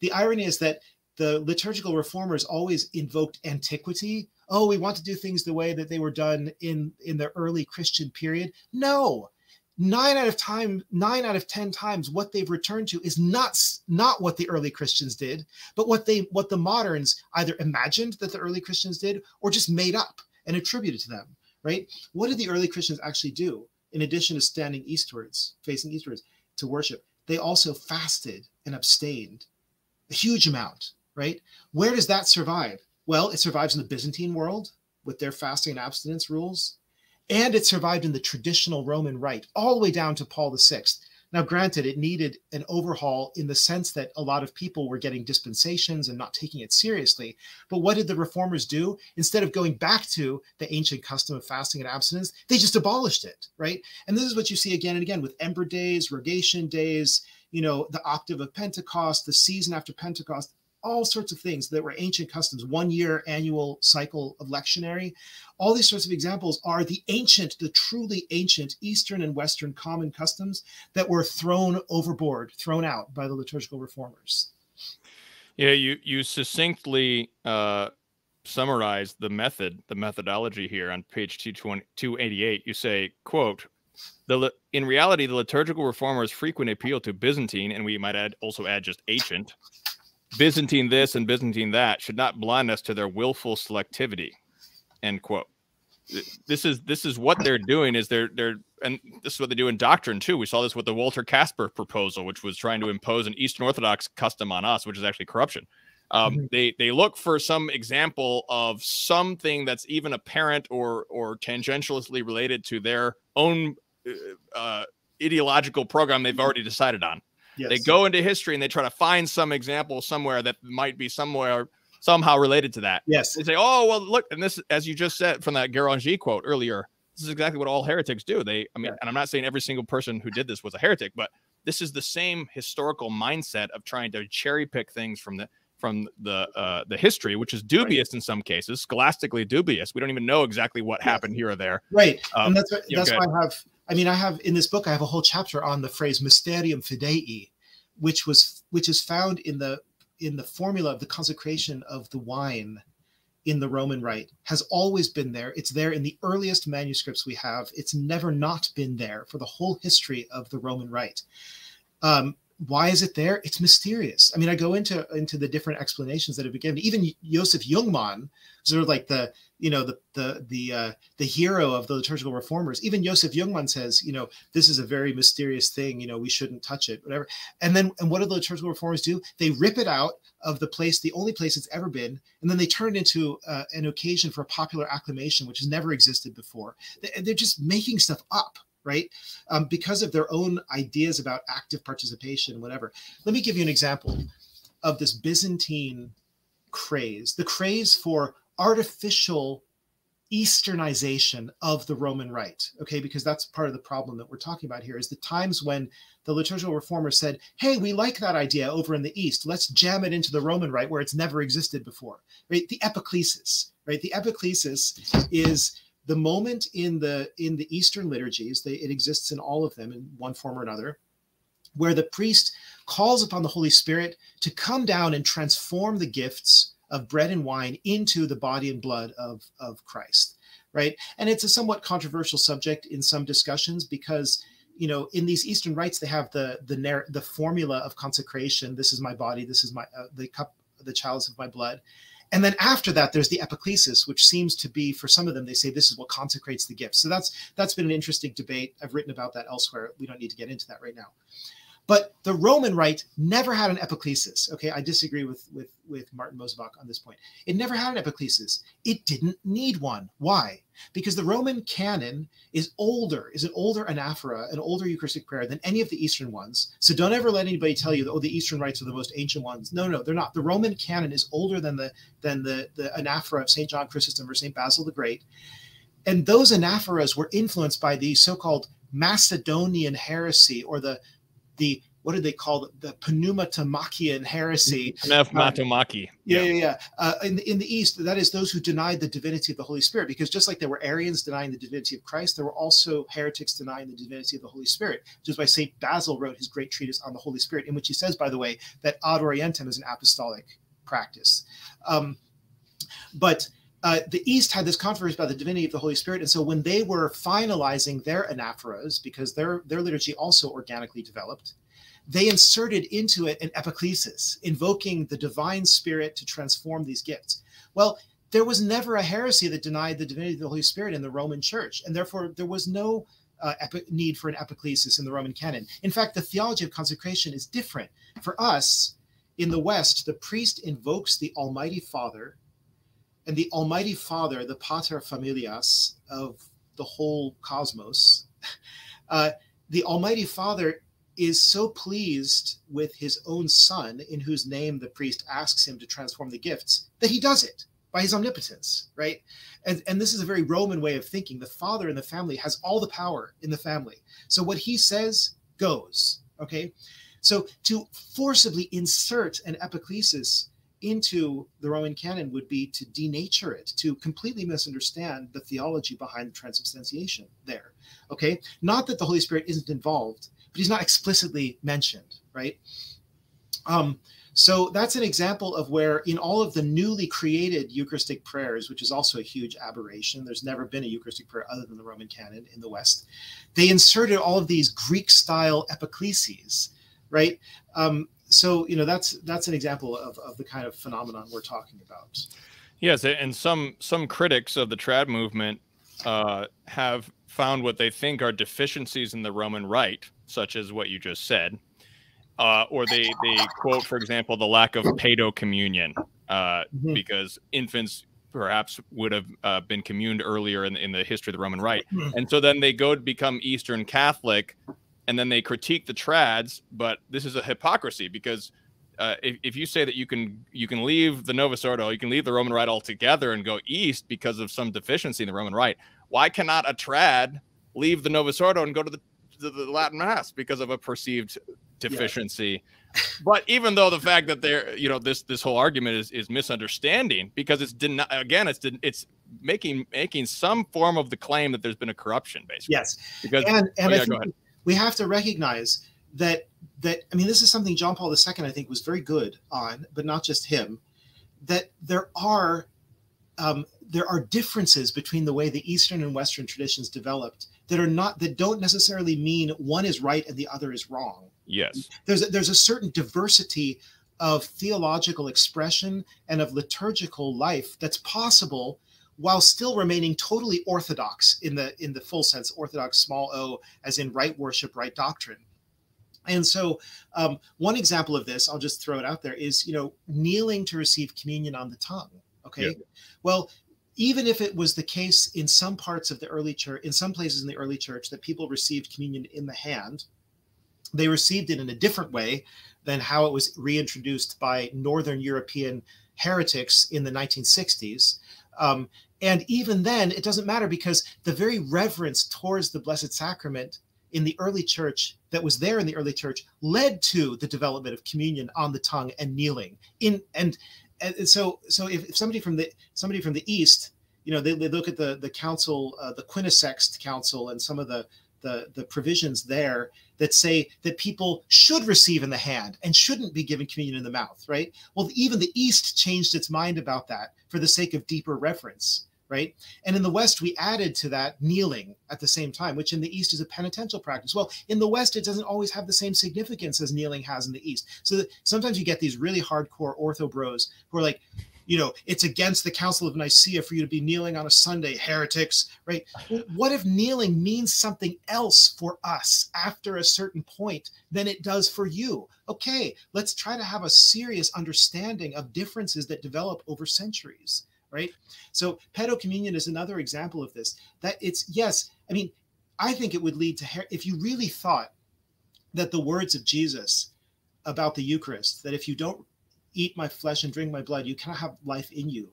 The irony is that the liturgical reformers always invoked antiquity. Oh we want to do things the way that they were done in in the early christian period. No nine out of time nine out of ten times what they've returned to is not not what the early christians did but what they what the moderns either imagined that the early christians did or just made up and attributed to them right? What did the early christians actually do in addition to standing eastwards facing eastwards to worship? They also fasted and abstained a huge amount right? Where does that survive? Well it survives in the byzantine world with their fasting and abstinence rules and it survived in the traditional Roman Rite all the way down to Paul VI. Now, granted, it needed an overhaul in the sense that a lot of people were getting dispensations and not taking it seriously. But what did the reformers do? Instead of going back to the ancient custom of fasting and abstinence, they just abolished it, right? And this is what you see again and again with Ember Days, Rogation Days, you know, the octave of Pentecost, the season after Pentecost all sorts of things that were ancient customs, one year annual cycle of lectionary. All these sorts of examples are the ancient, the truly ancient Eastern and Western common customs that were thrown overboard, thrown out by the liturgical reformers. Yeah, you you succinctly uh, summarize the method, the methodology here on page 288. You say, quote, the in reality, the liturgical reformers frequent appeal to Byzantine, and we might add also add just ancient Byzantine this and Byzantine that should not blind us to their willful selectivity. End quote. This is this is what they're doing. Is they're they're and this is what they do in doctrine too. We saw this with the Walter Kasper proposal, which was trying to impose an Eastern Orthodox custom on us, which is actually corruption. Um, mm-hmm. They they look for some example of something that's even apparent or or tangentially related to their own uh, uh ideological program they've already decided on. Yes. They go into history and they try to find some example somewhere that might be somewhere somehow related to that. Yes. They say, oh, well, look, and this, as you just said from that Guéranger quote earlier, this is exactly what all heretics do. They, I mean, yeah. and I'm not saying every single person who did this was a heretic, but this is the same historical mindset of trying to cherry pick things from the from the uh, the history, which is dubious right. in some cases, scholastically dubious. We don't even know exactly what yes. happened here or there. Right, um, and that's what, that's why I have. I mean, I have in this book, I have a whole chapter on the phrase "mysterium fidei," which was which is found in the in the formula of the consecration of the wine in the Roman Rite has always been there. It's there in the earliest manuscripts we have. It's never not been there for the whole history of the Roman Rite. Um, why is it there? It's mysterious. I mean, I go into into the different explanations that have been given. Even Joseph Jungmann, sort of like the you know the the the uh, the hero of the liturgical reformers. Even Joseph Jungmann says, you know, this is a very mysterious thing. You know, we shouldn't touch it, whatever. And then and what do the liturgical reformers do? They rip it out of the place, the only place it's ever been, and then they turn it into uh, an occasion for a popular acclamation, which has never existed before. They're just making stuff up right? Um, because of their own ideas about active participation, whatever. Let me give you an example of this Byzantine craze, the craze for artificial Easternization of the Roman Rite. Okay, because that's part of the problem that we're talking about here is the times when the liturgical reformers said, Hey, we like that idea over in the East. Let's jam it into the Roman Rite where it's never existed before. Right? The epiclesis, right? The epiclesis is the moment in the in the Eastern liturgies, they, it exists in all of them in one form or another, where the priest calls upon the Holy Spirit to come down and transform the gifts of bread and wine into the body and blood of, of Christ, right? And it's a somewhat controversial subject in some discussions because you know in these Eastern rites they have the the the formula of consecration. This is my body. This is my uh, the cup, the chalice of my blood. And then after that, there's the epiclesis, which seems to be for some of them, they say this is what consecrates the gift. So that's that's been an interesting debate. I've written about that elsewhere. We don't need to get into that right now. But the Roman Rite never had an epiclesis. Okay, I disagree with with with Martin Mosebach on this point. It never had an epiclesis. It didn't need one. Why? Because the Roman canon is older, is an older anaphora, an older Eucharistic prayer than any of the Eastern ones. So don't ever let anybody tell you that oh the Eastern rites are the most ancient ones. No, no, they're not. The Roman canon is older than the than the the anaphora of Saint John Chrysostom or Saint Basil the Great. And those anaphoras were influenced by the so-called Macedonian heresy or the the what did they call it? The Pneumatomachian heresy. Pneumatomachy. Uh, yeah, yeah, yeah. Uh, in, the, in the East, that is those who denied the divinity of the Holy Spirit, because just like there were Arians denying the divinity of Christ, there were also heretics denying the divinity of the Holy Spirit, which is why St. Basil wrote his great treatise on the Holy Spirit, in which he says, by the way, that ad orientem is an apostolic practice. Um, but uh, the East had this controversy about the divinity of the Holy Spirit, and so when they were finalizing their anaphoras, because their their liturgy also organically developed, they inserted into it an epiclesis, invoking the divine Spirit to transform these gifts. Well, there was never a heresy that denied the divinity of the Holy Spirit in the Roman Church, and therefore there was no uh, need for an epiclesis in the Roman canon. In fact, the theology of consecration is different. For us in the West, the priest invokes the Almighty Father and the Almighty Father, the Pater Familias of the whole cosmos, uh, the Almighty Father is so pleased with his own Son, in whose name the priest asks him to transform the gifts, that he does it by his omnipotence, right? And, and this is a very Roman way of thinking. The father in the family has all the power in the family. So what he says goes, okay? So to forcibly insert an epiclesis into the Roman canon would be to denature it, to completely misunderstand the theology behind the transubstantiation there. Okay, not that the Holy Spirit isn't involved, but he's not explicitly mentioned, right? Um, so that's an example of where, in all of the newly created Eucharistic prayers, which is also a huge aberration, there's never been a Eucharistic prayer other than the Roman canon in the West, they inserted all of these Greek style epicleses, right? Um, so you know that's that's an example of, of the kind of phenomenon we're talking about yes and some some critics of the trad movement uh, have found what they think are deficiencies in the roman rite such as what you just said uh, or they they quote for example the lack of paedo communion uh, mm-hmm. because infants perhaps would have uh, been communed earlier in, in the history of the roman rite mm-hmm. and so then they go to become eastern catholic and then they critique the trads, but this is a hypocrisy because uh, if, if you say that you can you can leave the Novus Ordo, you can leave the Roman Rite altogether and go east because of some deficiency in the Roman Rite, why cannot a trad leave the Novus Ordo and go to the, to the Latin Mass because of a perceived deficiency? Yeah. but even though the fact that they're you know this this whole argument is is misunderstanding because it's den- again it's it's making making some form of the claim that there's been a corruption basically. Yes, because and, and oh, yeah, we have to recognize that that I mean this is something John Paul II I think was very good on, but not just him. That there are um, there are differences between the way the Eastern and Western traditions developed that are not that don't necessarily mean one is right and the other is wrong. Yes, there's a, there's a certain diversity of theological expression and of liturgical life that's possible while still remaining totally orthodox in the in the full sense orthodox small o as in right worship right doctrine and so, um, one example of this, I'll just throw it out there, is you know kneeling to receive communion on the tongue. Okay, yeah. well, even if it was the case in some parts of the early church, in some places in the early church, that people received communion in the hand, they received it in a different way than how it was reintroduced by Northern European heretics in the 1960s. Um, and even then, it doesn't matter because the very reverence towards the Blessed Sacrament in the early church that was there in the early church led to the development of communion on the tongue and kneeling. In and, and so so if, if somebody from the somebody from the east you know they, they look at the the council uh, the quinisext council and some of the the the provisions there that say that people should receive in the hand and shouldn't be given communion in the mouth right well even the east changed its mind about that for the sake of deeper reference, right? And in the West, we added to that kneeling at the same time, which in the East is a penitential practice. Well, in the West, it doesn't always have the same significance as kneeling has in the East. So sometimes you get these really hardcore ortho bros who are like, you know, it's against the Council of Nicaea for you to be kneeling on a Sunday, heretics, right? what if kneeling means something else for us after a certain point than it does for you? Okay, let's try to have a serious understanding of differences that develop over centuries right? So pedo communion is another example of this. That it's yes, I mean, I think it would lead to her- if you really thought that the words of Jesus about the Eucharist, that if you don't eat my flesh and drink my blood, you cannot have life in you,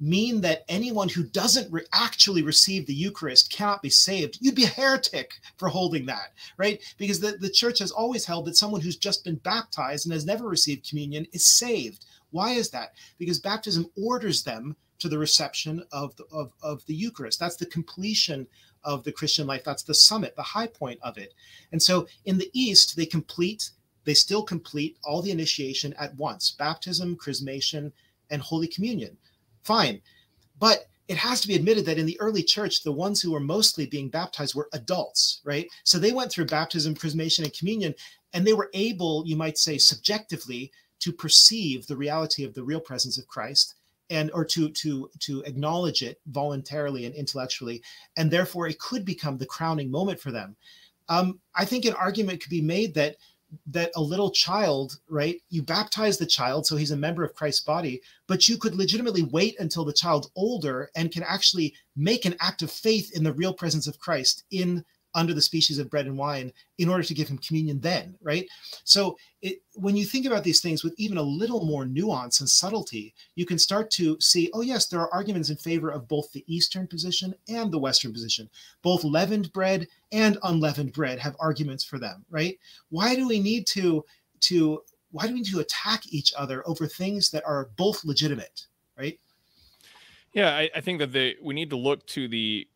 mean that anyone who doesn't re- actually receive the Eucharist cannot be saved, you'd be a heretic for holding that, right? Because the, the church has always held that someone who's just been baptized and has never received communion is saved. Why is that? Because baptism orders them to the reception of the, of, of the Eucharist. That's the completion of the Christian life. That's the summit, the high point of it. And so in the East, they complete, they still complete all the initiation at once baptism, chrismation, and Holy Communion. Fine. But it has to be admitted that in the early church, the ones who were mostly being baptized were adults, right? So they went through baptism, chrismation, and communion, and they were able, you might say, subjectively, to perceive the reality of the real presence of Christ and or to to to acknowledge it voluntarily and intellectually and therefore it could become the crowning moment for them um, i think an argument could be made that that a little child right you baptize the child so he's a member of christ's body but you could legitimately wait until the child's older and can actually make an act of faith in the real presence of christ in under the species of bread and wine in order to give him communion then right? So it, when you think about these things with even a little more nuance and subtlety you can start to see oh yes there are arguments in favor of both the eastern position and the western position. Both leavened bread and unleavened bread have arguments for them right? Why do we need to to why do we need to attack each other over things that are both legitimate right? Yeah i, I think that they we need to look to the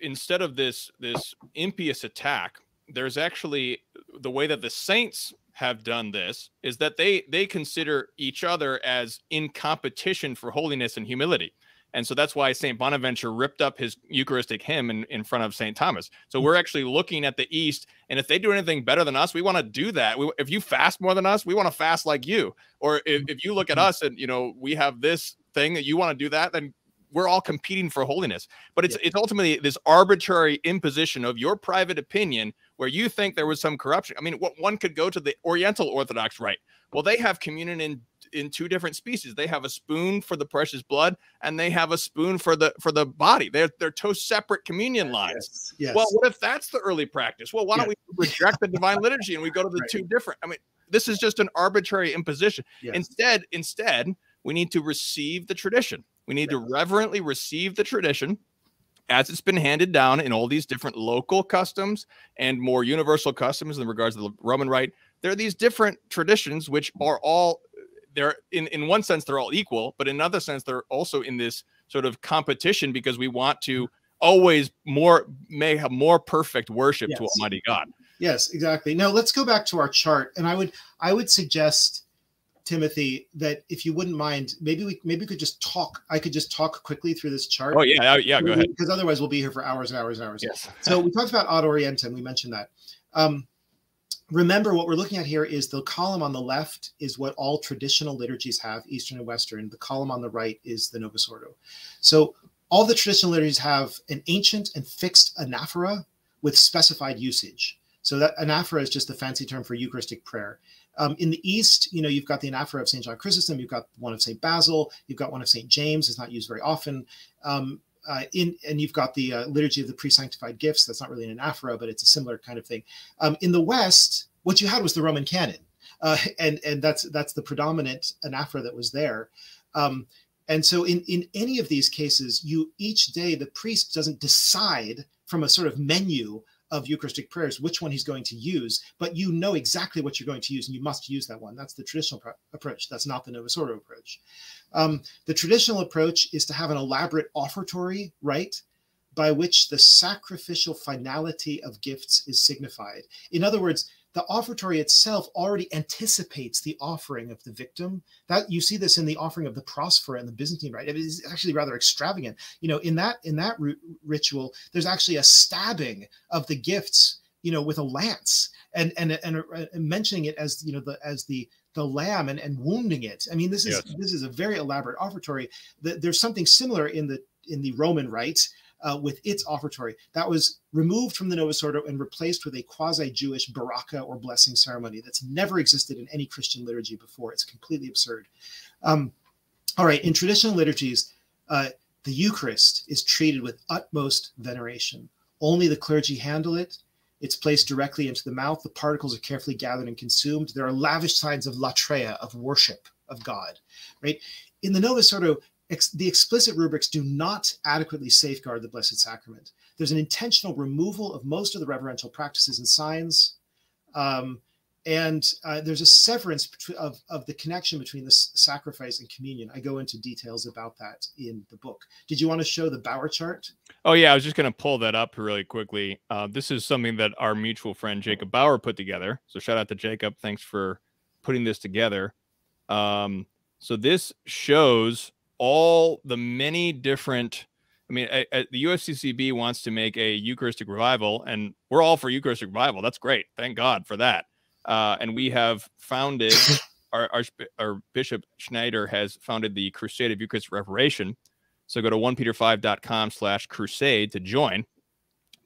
instead of this this impious attack, there's actually the way that the saints have done this is that they they consider each other as in competition for holiness and humility. And so that's why St. Bonaventure ripped up his Eucharistic hymn in, in front of St. Thomas. So we're actually looking at the East. And if they do anything better than us, we want to do that. We, if you fast more than us, we want to fast like you. Or if, mm-hmm. if you look at mm-hmm. us and, you know, we have this thing that you want to do that, then we're all competing for holiness. But it's yeah. it's ultimately this arbitrary imposition of your private opinion where you think there was some corruption. I mean, what one could go to the Oriental Orthodox right. Well, they have communion in in two different species. They have a spoon for the precious blood, and they have a spoon for the for the body. They're they're two separate communion lines. Yes, yes. Well, what if that's the early practice? Well, why don't we reject the divine liturgy and we go to the right. two different? I mean, this is just an arbitrary imposition. Yes. Instead, instead, we need to receive the tradition. We need to reverently receive the tradition as it's been handed down in all these different local customs and more universal customs in regards to the Roman Rite. There are these different traditions which are all they're in in one sense they're all equal, but in another sense they're also in this sort of competition because we want to always more may have more perfect worship Yes. to Almighty God. Yes, exactly. Now let's go back to our chart, and I would I would suggest Timothy that if you wouldn't mind, maybe we maybe we could just talk. I could just talk quickly through this chart. Oh yeah, uh, yeah, go ahead. Because otherwise we'll be here for hours and hours and hours. Yes. So we talked about Ad Orientem. We mentioned that. Um, remember, what we're looking at here is the column on the left is what all traditional liturgies have, Eastern and Western. The column on the right is the Novus Ordo. So all the traditional liturgies have an ancient and fixed anaphora with specified usage. So that anaphora is just the fancy term for Eucharistic prayer. Um, in the East, you know, you've got the anaphora of St. John Chrysostom, you've got one of St. Basil, you've got one of St. James, it's not used very often. Um, uh, in and you've got the uh, liturgy of the pre-sanctified gifts. That's not really an anaphora, but it's a similar kind of thing. Um, in the West, what you had was the Roman canon, uh, and and that's that's the predominant anaphora that was there. Um, and so in in any of these cases, you each day the priest doesn't decide from a sort of menu of Eucharistic prayers which one he's going to use, but you know exactly what you're going to use, and you must use that one. That's the traditional pro- approach. That's not the Novus Ordo approach. Um, the traditional approach is to have an elaborate offertory rite by which the sacrificial finality of gifts is signified. In other words, the offertory itself already anticipates the offering of the victim. That you see this in the offering of the prosphora in the Byzantine rite. It is actually rather extravagant. You know, in that in that ri- ritual, there's actually a stabbing of the gifts. You know, with a lance, and and and, uh, mentioning it as you know the as the the lamb and, and wounding it. I mean, this is Yes. this is a very elaborate offertory. The, there's something similar in the in the Roman rite uh, with its offertory that was removed from the Novus Ordo and replaced with a quasi-Jewish baraka or blessing ceremony that's never existed in any Christian liturgy before. It's completely absurd. Um, all right, in traditional liturgies, uh, the Eucharist is treated with utmost veneration. Only the clergy handle it. It's placed directly into the mouth. The particles are carefully gathered and consumed. There are lavish signs of latreia, of worship of God. Right in the Novus Ordo, ex- the explicit rubrics do not adequately safeguard the Blessed Sacrament. There's an intentional removal of most of the reverential practices and signs. Um, and uh, there's a severance of, of the connection between the sacrifice and communion. I go into details about that in the book. Did you want to show the Bauer chart? Oh yeah, I was just going to pull that up really quickly. Uh, this is something that our mutual friend Jacob Bauer put together. So shout out to Jacob. Thanks for putting this together. Um, so this shows all the many different. I mean, a, a- the USCCB wants to make a Eucharistic revival, and we're all for Eucharistic revival. That's great. Thank God for that. Uh, and we have founded our, our our Bishop Schneider has founded the Crusade of Eucharistic Reparation. So go to 1peter5.com slash crusade to join.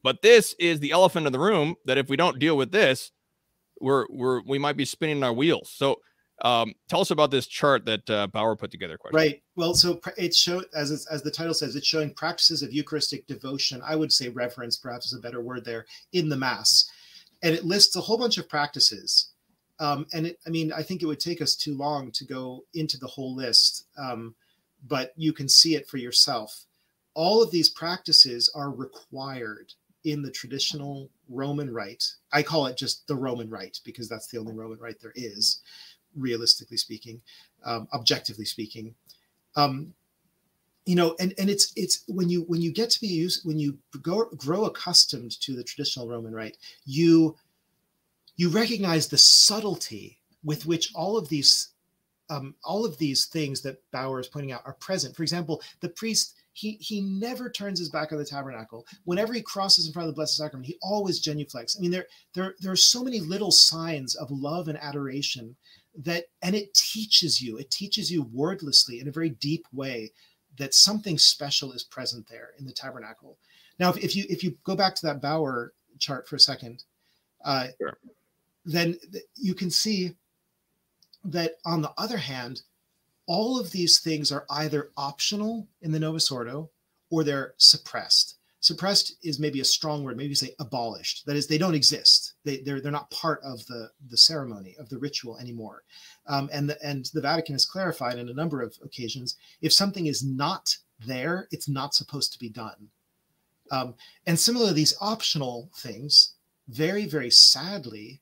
But this is the elephant in the room that if we don't deal with this, we're we're we might be spinning our wheels. So um, tell us about this chart that uh, Bauer put together. Question. Right. Well, so it it's show as it's- as the title says, it's showing practices of Eucharistic devotion. I would say reverence, perhaps is a better word there in the Mass, and it lists a whole bunch of practices. Um, and it, I mean, I think it would take us too long to go into the whole list, um, but you can see it for yourself. All of these practices are required in the traditional Roman rite. I call it just the Roman rite because that's the only Roman rite there is, realistically speaking, um, objectively speaking. Um you know and and it's it's when you when you get to be used when you go, grow accustomed to the traditional roman rite you you recognize the subtlety with which all of these um, all of these things that bauer is pointing out are present. For example the priest he he never turns his back on the tabernacle. Whenever he crosses in front of the blessed sacrament he always genuflects. I mean there there there are so many little signs of love and adoration that and it teaches you it teaches you wordlessly in a very deep way that something special is present there in the tabernacle. Now if, if you if you go back to that bauer chart for a second uh, Sure. then th- you can see that on the other hand all of these things are either optional in the novus ordo or they're suppressed. Suppressed is maybe a strong word maybe you say abolished. That is they don't exist They, they're they're not part of the the ceremony of the ritual anymore, um, and the, and the Vatican has clarified in a number of occasions if something is not there, it's not supposed to be done. Um, and similarly, these optional things, very very sadly,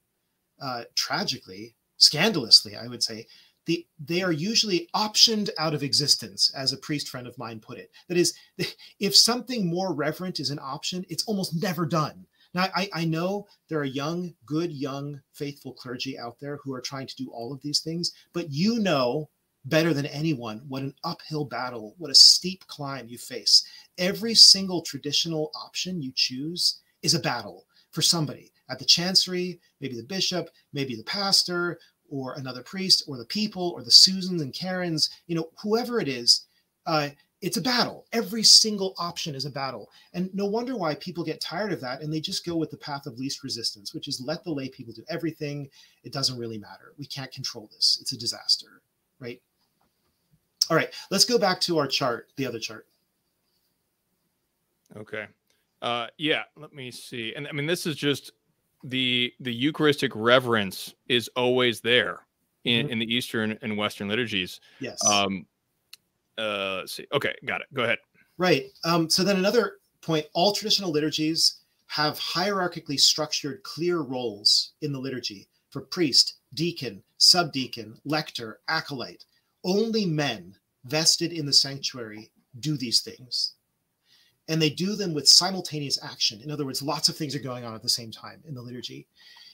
uh, tragically, scandalously, I would say, the, they are usually optioned out of existence, as a priest friend of mine put it. That is, if something more reverent is an option, it's almost never done. Now, I, I know there are young, good, young, faithful clergy out there who are trying to do all of these things, but you know better than anyone what an uphill battle, what a steep climb you face. Every single traditional option you choose is a battle for somebody at the chancery, maybe the bishop, maybe the pastor, or another priest, or the people, or the Susans and Karens, you know, whoever it is. Uh, it's a battle. Every single option is a battle. And no wonder why people get tired of that and they just go with the path of least resistance, which is let the lay people do everything. It doesn't really matter. We can't control this. It's a disaster, right? All right, let's go back to our chart, the other chart. Okay. Uh, yeah, let me see. And I mean, this is just the the Eucharistic reverence is always there in, mm-hmm. in the Eastern and Western liturgies. Yes. Um, uh, let's see. Okay, got it. Go ahead. Right. Um, so then another point: all traditional liturgies have hierarchically structured clear roles in the liturgy for priest, deacon, subdeacon, lector, acolyte. Only men vested in the sanctuary do these things and they do them with simultaneous action. In other words, lots of things are going on at the same time in the liturgy.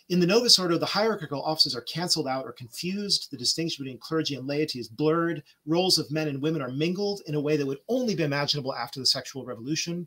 In the Novus Ordo, the hierarchical offices are canceled out or confused. The distinction between clergy and laity is blurred. Roles of men and women are mingled in a way that would only be imaginable after the sexual revolution.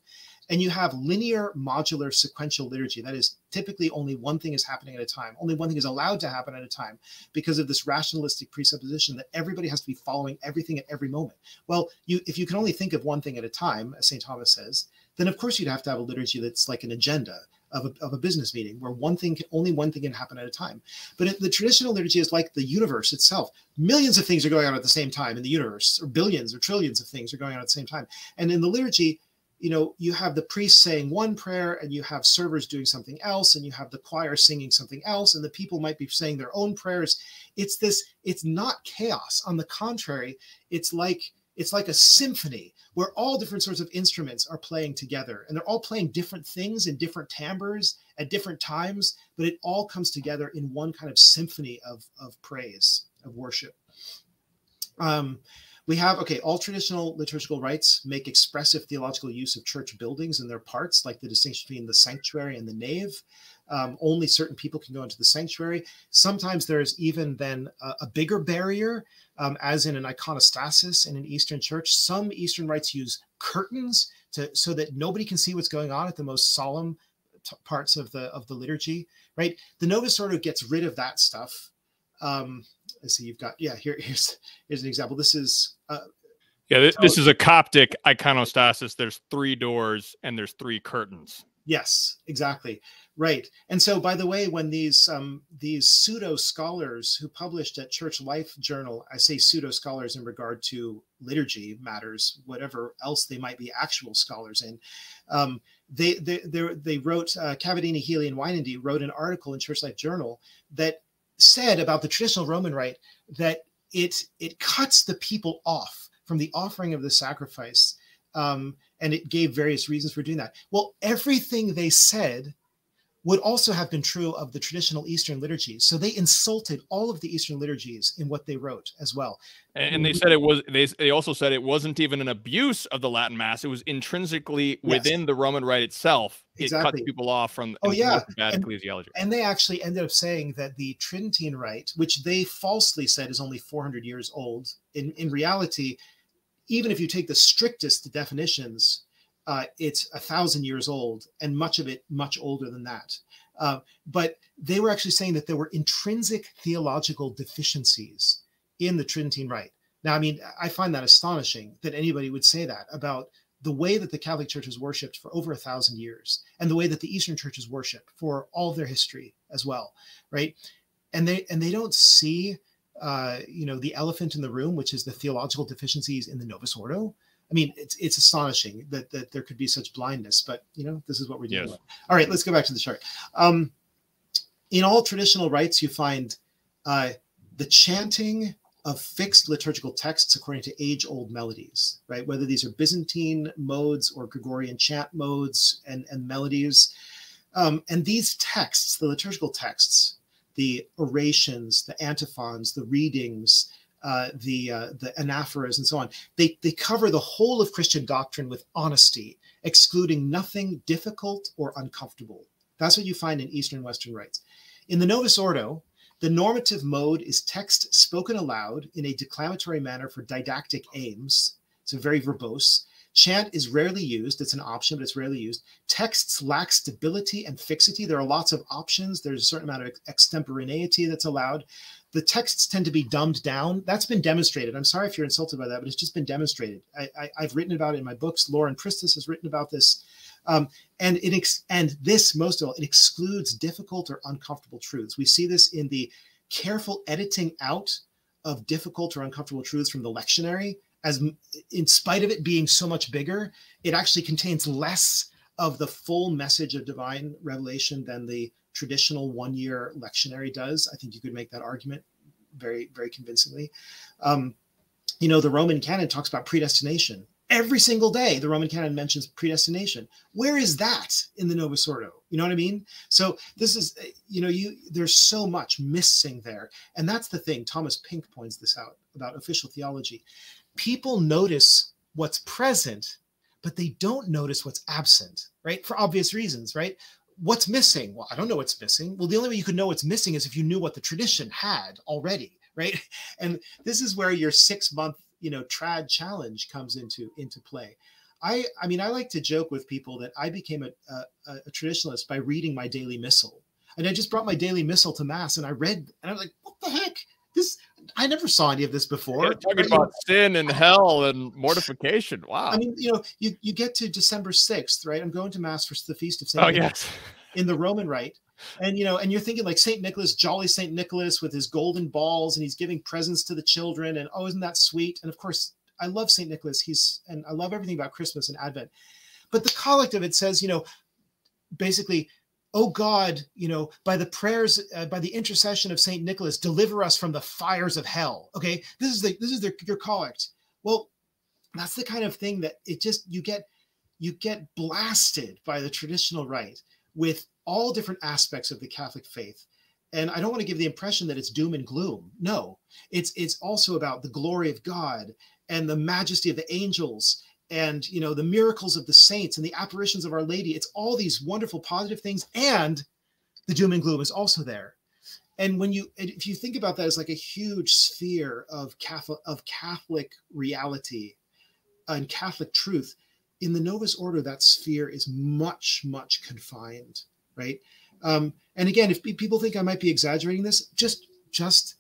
And you have linear, modular, sequential liturgy. That is, typically only one thing is happening at a time. Only one thing is allowed to happen at a time because of this rationalistic presupposition that everybody has to be following everything at every moment. Well, you, if you can only think of one thing at a time, as St. Thomas says, then of course you'd have to have a liturgy that's like an agenda of a, of a business meeting where one thing can only one thing can happen at a time. But it, the traditional liturgy is like the universe itself. Millions of things are going on at the same time in the universe or billions or trillions of things are going on at the same time. And in the liturgy you know you have the priest saying one prayer and you have servers doing something else and you have the choir singing something else and the people might be saying their own prayers. It's this it's not chaos. On the contrary it's like it's like a symphony where all different sorts of instruments are playing together and they're all playing different things in different timbres at different times but it all comes together in one kind of symphony of, of praise of worship. Um, we have okay all traditional liturgical rites make expressive theological use of church buildings and their parts like the distinction between the sanctuary and the nave. Um, only certain people can go into the sanctuary. Sometimes there's even then a, a bigger barrier um, as in an iconostasis in an Eastern church. Some Eastern rites use curtains to so that nobody can see what's going on at the most solemn parts of the of the liturgy. Right, the Novus Ordo gets rid of that stuff. Um, let's see, you've got yeah. Here, here's here's an example. This is. Uh, yeah, this, this is a Coptic iconostasis. There's three doors and there's three curtains. Yes, exactly. Right. And so, by the way, when these um, these pseudo scholars who published at Church Life Journal, I say pseudo scholars in regard to liturgy matters, whatever else they might be actual scholars in. Um, they, they they they wrote uh, Cavadini, Healy, and Weinandy wrote an article in Church Life Journal that said about the traditional Roman rite that it it cuts the people off from the offering of the sacrifice um, and it gave various reasons for doing that. Well, everything they said would also have been true of the traditional Eastern liturgies. So they insulted all of the Eastern liturgies in what they wrote as well. And they said it was. They they also said it wasn't even an abuse of the Latin Mass. It was intrinsically within yes. the Roman Rite itself. Exactly. It cuts people off from oh yeah bad and, ecclesiology. And they actually ended up saying that the Tridentine Rite, which they falsely said is only 400 years old, in in reality even if you take the strictest definitions, uh, it's a thousand years old, and much of it much older than that. Uh, but they were actually saying that there were intrinsic theological deficiencies in the Tridentine Rite. Now, I mean, I find that astonishing that anybody would say that about the way that the Catholic Church has worshipped for over a thousand years, and the way that the Eastern churches worship for all their history as well, right? And they and they don't see uh, you know, the elephant in the room, which is the theological deficiencies in the Novus Ordo. I mean, it's it's astonishing that that there could be such blindness, but you know, this is what we're doing. Yes. All right, let's go back to the chart. Um, in all traditional rites, you find uh, the chanting of fixed liturgical texts according to age old melodies, right? Whether these are Byzantine modes or Gregorian chant modes and, and melodies. Um, and these texts, the liturgical texts, the orations, the antiphons, the readings, uh, the uh, the anaphoras, and so on, they, they cover the whole of Christian doctrine with honesty, excluding nothing difficult or uncomfortable. That's what you find in Eastern and Western rites. In the Novus Ordo, the normative mode is text spoken aloud in a declamatory manner for didactic aims. It's very verbose. Chant is rarely used. It's an option, but it's rarely used. Texts lack stability and fixity. There are lots of options. There's a certain amount of extemporaneity that's allowed. The texts tend to be dumbed down. That's been demonstrated. I'm sorry if you're insulted by that, but it's just been demonstrated. I, have written about it in my books. Lauren Pristas has written about this. Um, and it ex- and this most of all, it excludes difficult or uncomfortable truths. We see this in the careful editing out of difficult or uncomfortable truths from the lectionary. As in spite of it being so much bigger, it actually contains less of the full message of divine revelation than the traditional one-year lectionary does. I think you could make that argument very, very convincingly. Um, you know, the Roman canon talks about predestination. Every single day the roman canon mentions predestination. Where is that in the novus ordo? You know what i mean? So this is eh, you know you there's so much missing there. And that's the thing. Thomas pink points this out about official theology people notice what's present but they don't notice what's absent right? For obvious reasons right? What's missing? Well i don't know what's missing. Well the only way you could know what's missing is if you knew what the tradition had already right? And this is where your six month you know trad challenge comes into into play. I i mean i like to joke with people that i became a, a, a traditionalist by reading my daily missal. And i just brought my daily missal to mass and i read and i was like what the heck? This I never saw any of this before. Yeah, talking about sin and hell and mortification. Wow. I mean, you know, you, you get to December 6th, right? I'm going to mass for the feast of Saint Oh, Nicholas yes. In the Roman rite and you know and you're thinking like saint nicholas jolly saint nicholas with his golden balls and he's giving presents to the children and oh isn't that sweet and of course i love saint nicholas he's and i love everything about christmas and advent but the collect of it says you know basically oh god you know by the prayers uh, by the intercession of saint nicholas deliver us from the fires of hell okay this is the this is the, your collect well that's the kind of thing that it just you get you get blasted by the traditional rite with all different aspects of the Catholic faith. And I don't want to give the impression that it's doom and gloom. No, it's it's also about the glory of God and the majesty of the angels and you know the miracles of the saints and the apparitions of Our Lady. It's all these wonderful positive things, and the doom and gloom is also there. And when you if you think about that as like a huge sphere of Catholic of Catholic reality and Catholic truth, in the Novus Ordo, that sphere is much, much confined right? Um, and again, if people think I might be exaggerating this, just just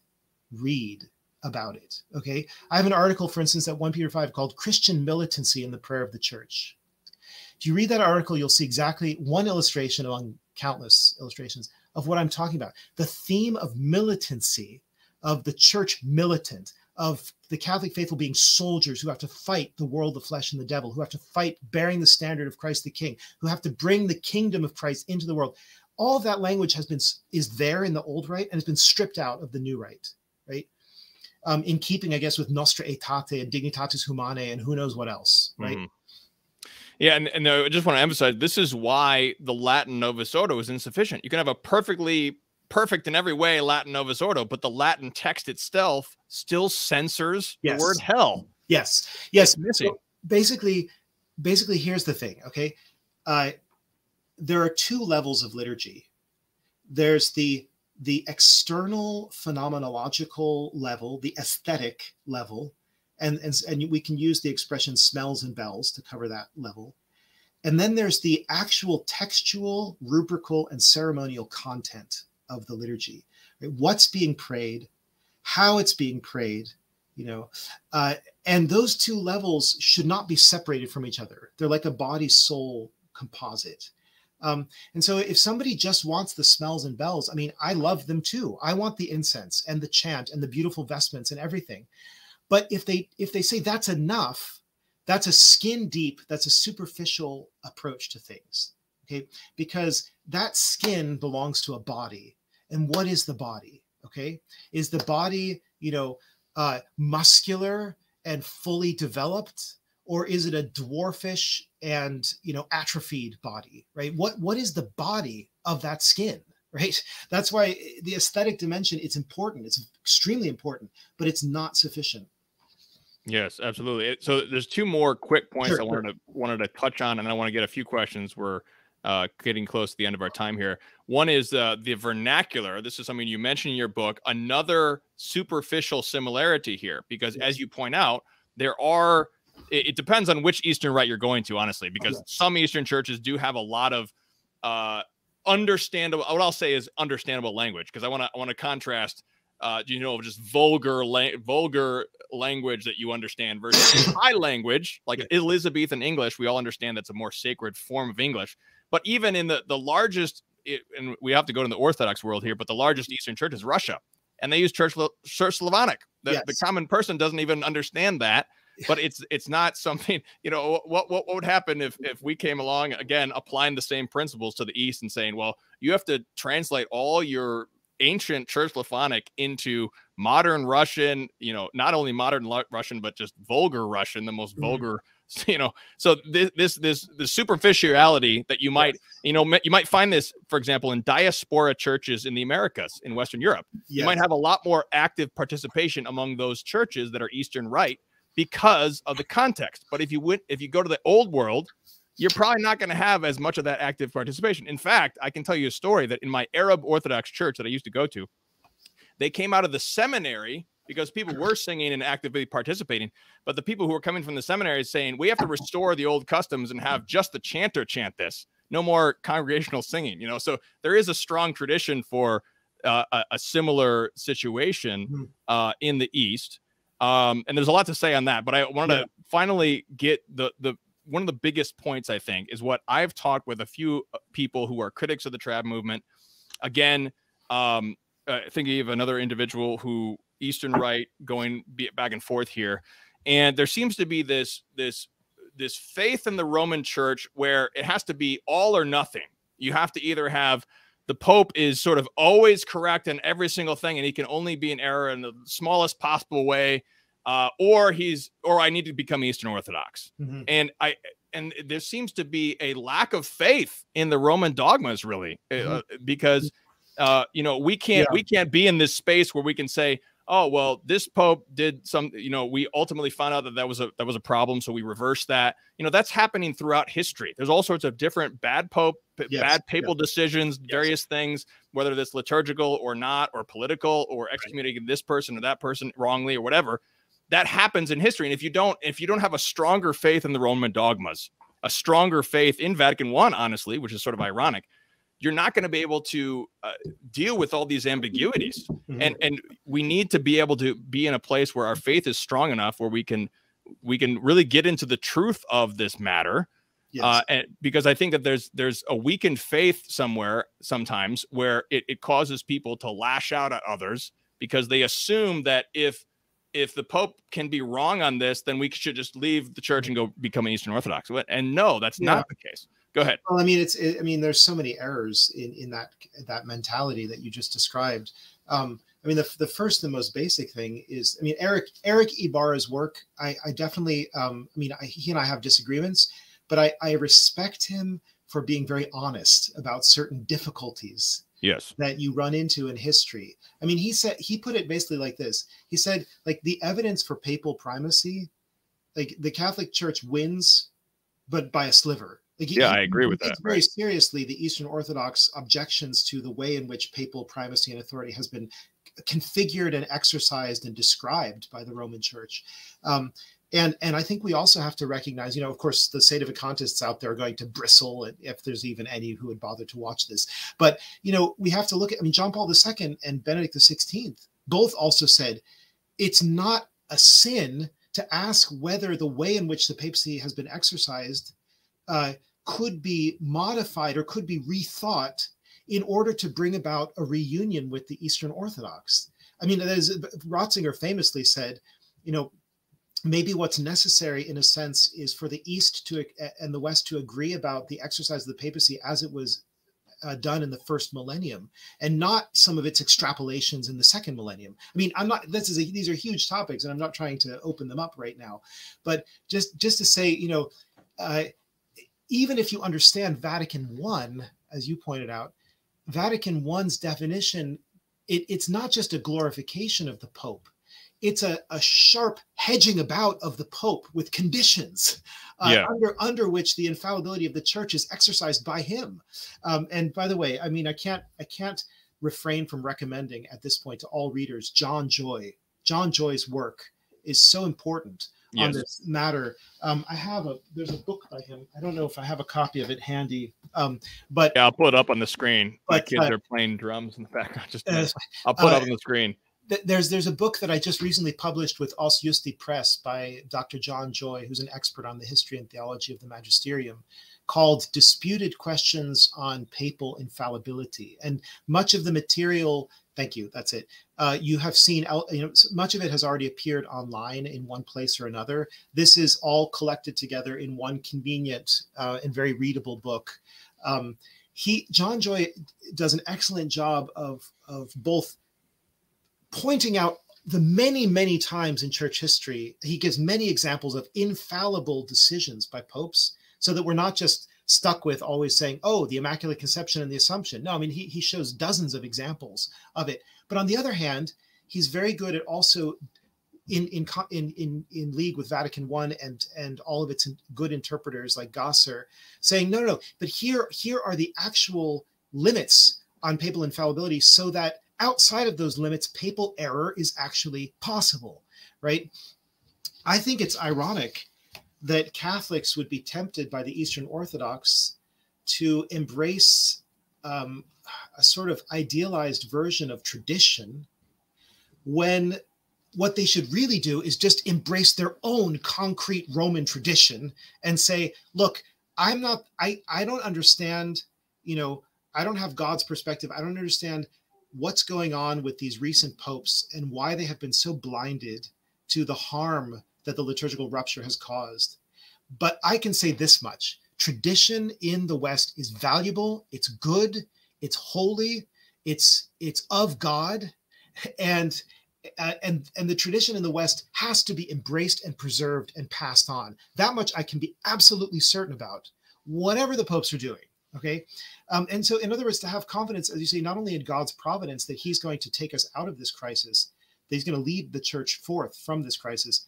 read about it. Okay, I have an article, for instance, at one Peter five called "Christian Militancy in the Prayer of the Church." If you read that article, you'll see exactly one illustration among countless illustrations of what I'm talking about. The theme of militancy, of the church militant, of the Catholic faithful being soldiers who have to fight the world, the flesh, and the devil, who have to fight bearing the standard of Christ the King, who have to bring the kingdom of Christ into the world. All of that language has been is there in the old rite and has been stripped out of the new right? Um, in keeping, I guess, with Nostra Aetate and Dignitatis Humanae and who knows what else, right? Mm-hmm. Yeah, and, and I just want to emphasize this is why the Latin Novus Ordo is insufficient. You can have a perfectly perfect in every way Latin Novus Ordo, but the Latin text itself still censors yes. the word hell. Yes. Yes. So basically, basically, here's the thing. Okay. Uh, there are two levels of liturgy. There's the the external phenomenological level, the aesthetic level, and, and, and we can use the expression smells and bells to cover that level. And then there's the actual textual, rubrical, and ceremonial content of the liturgy. Right? What's being prayed, how it's being prayed, you know, uh, and those two levels should not be separated from each other. They're like a body soul composite. Um, and so if somebody just wants the smells and bells, I mean, I love them too. I want the incense and the chant and the beautiful vestments and everything. But if they if they say that's enough, that's a skin deep, that's a superficial approach to things. Okay, because that skin belongs to a body and what is the body? Okay, is the body you know uh, muscular and fully developed, or is it a dwarfish and you know atrophied body? Right? What what is the body of that skin? Right. That's why the aesthetic dimension it's important. It's extremely important, but it's not sufficient. Yes, absolutely. So there's two more quick points sure, I wanted sure. to wanted to touch on, and I want to get a few questions. We're uh, getting close to the end of our time here. One is uh, the vernacular. This is something you mentioned in your book. Another superficial similarity here, because yes. as you point out, there are. It, it, depends on which Eastern Rite you're going to, honestly, because yes. some Eastern churches do have a lot of uh, understandable. What I'll say is understandable language, because I want to I want to contrast uh, you know, just vulgar, la- vulgar language that you understand versus high language, like Elizabethan English. We all understand that's a more sacred form of English. But even in the the largest, it, and we have to go to the Orthodox world here, but the largest Eastern Church is Russia, and they use Church Church Slavonic. The, yes. the common person doesn't even understand that. But it's it's not something you know. What, what what would happen if if we came along again applying the same principles to the East and saying, well, you have to translate all your ancient church Slavonic into modern Russian, you know, not only modern Russian, but just vulgar Russian, the most mm-hmm. vulgar, you know. So this, this, this, the superficiality that you might, yes. you know, you might find this, for example, in diaspora churches in the Americas, in Western Europe. Yes. You might have a lot more active participation among those churches that are Eastern Rite because of the context. But if you went, if you go to the old world, you're probably not going to have as much of that active participation. In fact, I can tell you a story that in my Arab Orthodox church that I used to go to, they came out of the seminary because people were singing and actively participating. But the people who were coming from the seminary saying, we have to restore the old customs and have just the chanter chant this, no more congregational singing, you know? So there is a strong tradition for uh, a, a, similar situation hmm. uh, in the East. Um, and there's a lot to say on that, but I wanted yeah. to finally get the, the, one of the biggest points I think is what I've talked with a few uh, people who are critics of the trad movement. Again, um, uh, thinking of another individual who Eastern right going back and forth here, and there seems to be this this this faith in the Roman Church where it has to be all or nothing. You have to either have the Pope is sort of always correct in every single thing, and he can only be in error in the smallest possible way uh, or he's or I need to become Eastern Orthodox. Mm-hmm. And I and there seems to be a lack of faith in the Roman dogmas, really, uh, mm-hmm. uh, because uh, you know we can't yeah. we can't be in this space where we can say, oh well, this pope did some. You know, we ultimately found out that that was a that was a problem, so we reversed that. You know, that's happening throughout history. There's all sorts of different bad pope, yes. bad papal yes. decisions, yes. various things, whether that's liturgical or not, or political, or excommunicating right. this person or that person wrongly or whatever that happens in history. And if you don't, if you don't have a stronger faith in the Roman dogmas, a stronger faith in Vatican One, honestly, which is sort of ironic, you're not going to be able to uh, deal with all these ambiguities. Mm-hmm. And and we need to be able to be in a place where our faith is strong enough where we can we can really get into the truth of this matter. Yes. Uh, and because I think that there's there's a weakened faith somewhere sometimes where it, it causes people to lash out at others because they assume that if if the Pope can be wrong on this, then we should just leave the church and go become an Eastern Orthodox. And no, that's yeah. not the case. Go ahead. Well, I mean, it's. It, I mean, there's so many errors in in that that mentality that you just described. Um, I mean, the, the first and most basic thing is, I mean, Erick Erick Ybarra's work. I, I definitely. Um, I mean, I, he and I have disagreements, but I, I respect him for being very honest about certain difficulties yes that you run into in history i mean he said he put it basically like this he said like the evidence for papal primacy like the catholic church wins but by a sliver like yeah, I agree with that. Very right. seriously, the Eastern Orthodox objections to the way in which papal primacy and authority has been configured and exercised and described by the Roman Church. Um, and and I think we also have to recognize, you know, of course, the sedevacantists out there are going to bristle if there's even any who would bother to watch this. But you know, we have to look at. I mean, John Paul II and Benedict XVI both also said it's not a sin to ask whether the way in which the papacy has been exercised uh, could be modified or could be rethought in order to bring about a reunion with the Eastern Orthodox. I mean, as Ratzinger famously said, you know, maybe what's necessary in a sense is for the east to and the west to agree about the exercise of the papacy as it was uh, done in the first millennium and not some of its extrapolations in the second millennium. I mean, I'm not. This is a, these are huge topics, and I'm not trying to open them up right now, but just just to say, you know, uh, even if you understand Vatican One, as you pointed out, Vatican One's definition, it, it's not just a glorification of the Pope it's a, a sharp hedging about of the Pope with conditions uh, yeah. under under which the infallibility of the church is exercised by him. Um, and by the way, I mean I can't I can't refrain from recommending at this point to all readers John Joy. John Joy's work is so important yes. on this matter. Um, I have a there's a book by him. I don't know if I have a copy of it handy, um, but yeah, I'll put it up on the screen. But, My kids uh, are playing drums in the background. Just uh, I'll put uh, it up on the screen there's there's a book that I just recently published with Os Justi Press by Dr. John Joy, who's an expert on the history and theology of the magisterium, called "Disputed Questions on Papal Infallibility." And much of the material, thank you, that's it. Uh, you have seen, you know, much of it has already appeared online in one place or another. This is all collected together in one convenient uh, and very readable book. Um, he John Joy does an excellent job of of both pointing out the many, many times in church history, he gives many examples of infallible decisions by popes so that we're not just stuck with always saying, oh, the Immaculate Conception and the Assumption. No, I mean, he, he shows dozens of examples of it. But on the other hand, he's very good at also in in in in, in league with Vatican One and and all of its good interpreters like Gasser, saying no, no, no. But here here are the actual limits on papal infallibility, so that outside of those limits, papal error is actually possible, right? I think it's ironic that Catholics would be tempted by the Eastern Orthodox to embrace um, a sort of idealized version of tradition when what they should really do is just embrace their own concrete Roman tradition and say, look, I'm not, I, I don't understand, you know, I don't have God's perspective. I don't understand what's going on with these recent popes and why they have been so blinded to the harm that the liturgical rupture has caused. But I can say this much tradition in the West is valuable, it's good, it's holy, it's it's of God, and uh, and and the tradition in the West has to be embraced and preserved and passed on. That much I can be absolutely certain about, whatever the popes are doing. Okay. Um, and so, in other words, to have confidence, as you say, not only in God's providence that He's going to take us out of this crisis, that He's going to lead the church forth from this crisis,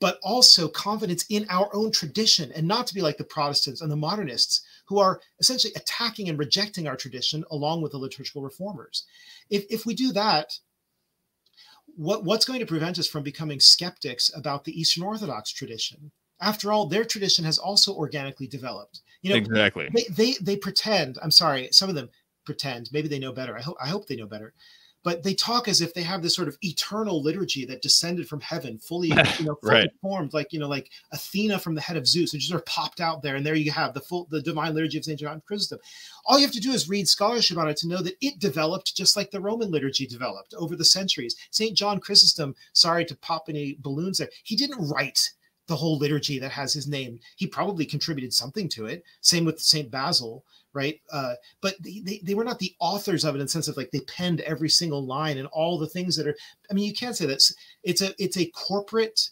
but also confidence in our own tradition and not to be like the Protestants and the modernists who are essentially attacking and rejecting our tradition along with the liturgical reformers. If, if we do that, what, what's going to prevent us from becoming skeptics about the Eastern Orthodox tradition? After all, their tradition has also organically developed. You know, exactly. They, they they pretend. I'm sorry, some of them pretend. Maybe they know better. I hope I hope they know better. But they talk as if they have this sort of eternal liturgy that descended from heaven, fully, you know, fully right. formed, like you know, like Athena from the head of Zeus, and just sort of popped out there, and there you have the full, the divine liturgy of Saint John Chrysostom. All you have to do is read scholarship on it to know that it developed just like the Roman liturgy developed over the centuries. Saint John Chrysostom, sorry to pop any balloons there, he didn't write the whole liturgy that has his name. He probably contributed something to it. Same with Saint Basil, right? Uh, but they, they, they, were not the authors of it in the sense of like they penned every single line and all the things that are. I mean, you can't say that it's a it's a corporate,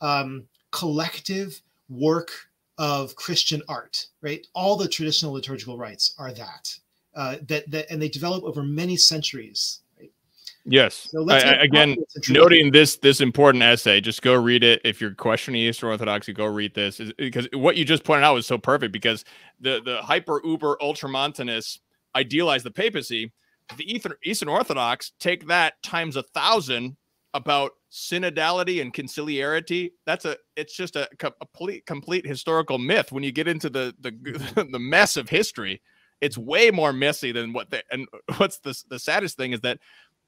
um, collective work of Christian art, right? All the traditional liturgical rites are that. Uh, that that and they develop over many centuries Yes. So I, again, noting this this important essay, just go read it. If you're questioning Eastern Orthodoxy, go read this because what you just pointed out was so perfect. Because the the hyper uber ultramontanists idealize the papacy. The Eastern Orthodox take that times a thousand about synodality and conciliarity. That's a it's just a, a complete complete historical myth. When you get into the the the mess of history, it's way more messy than what the and what's the the saddest thing is that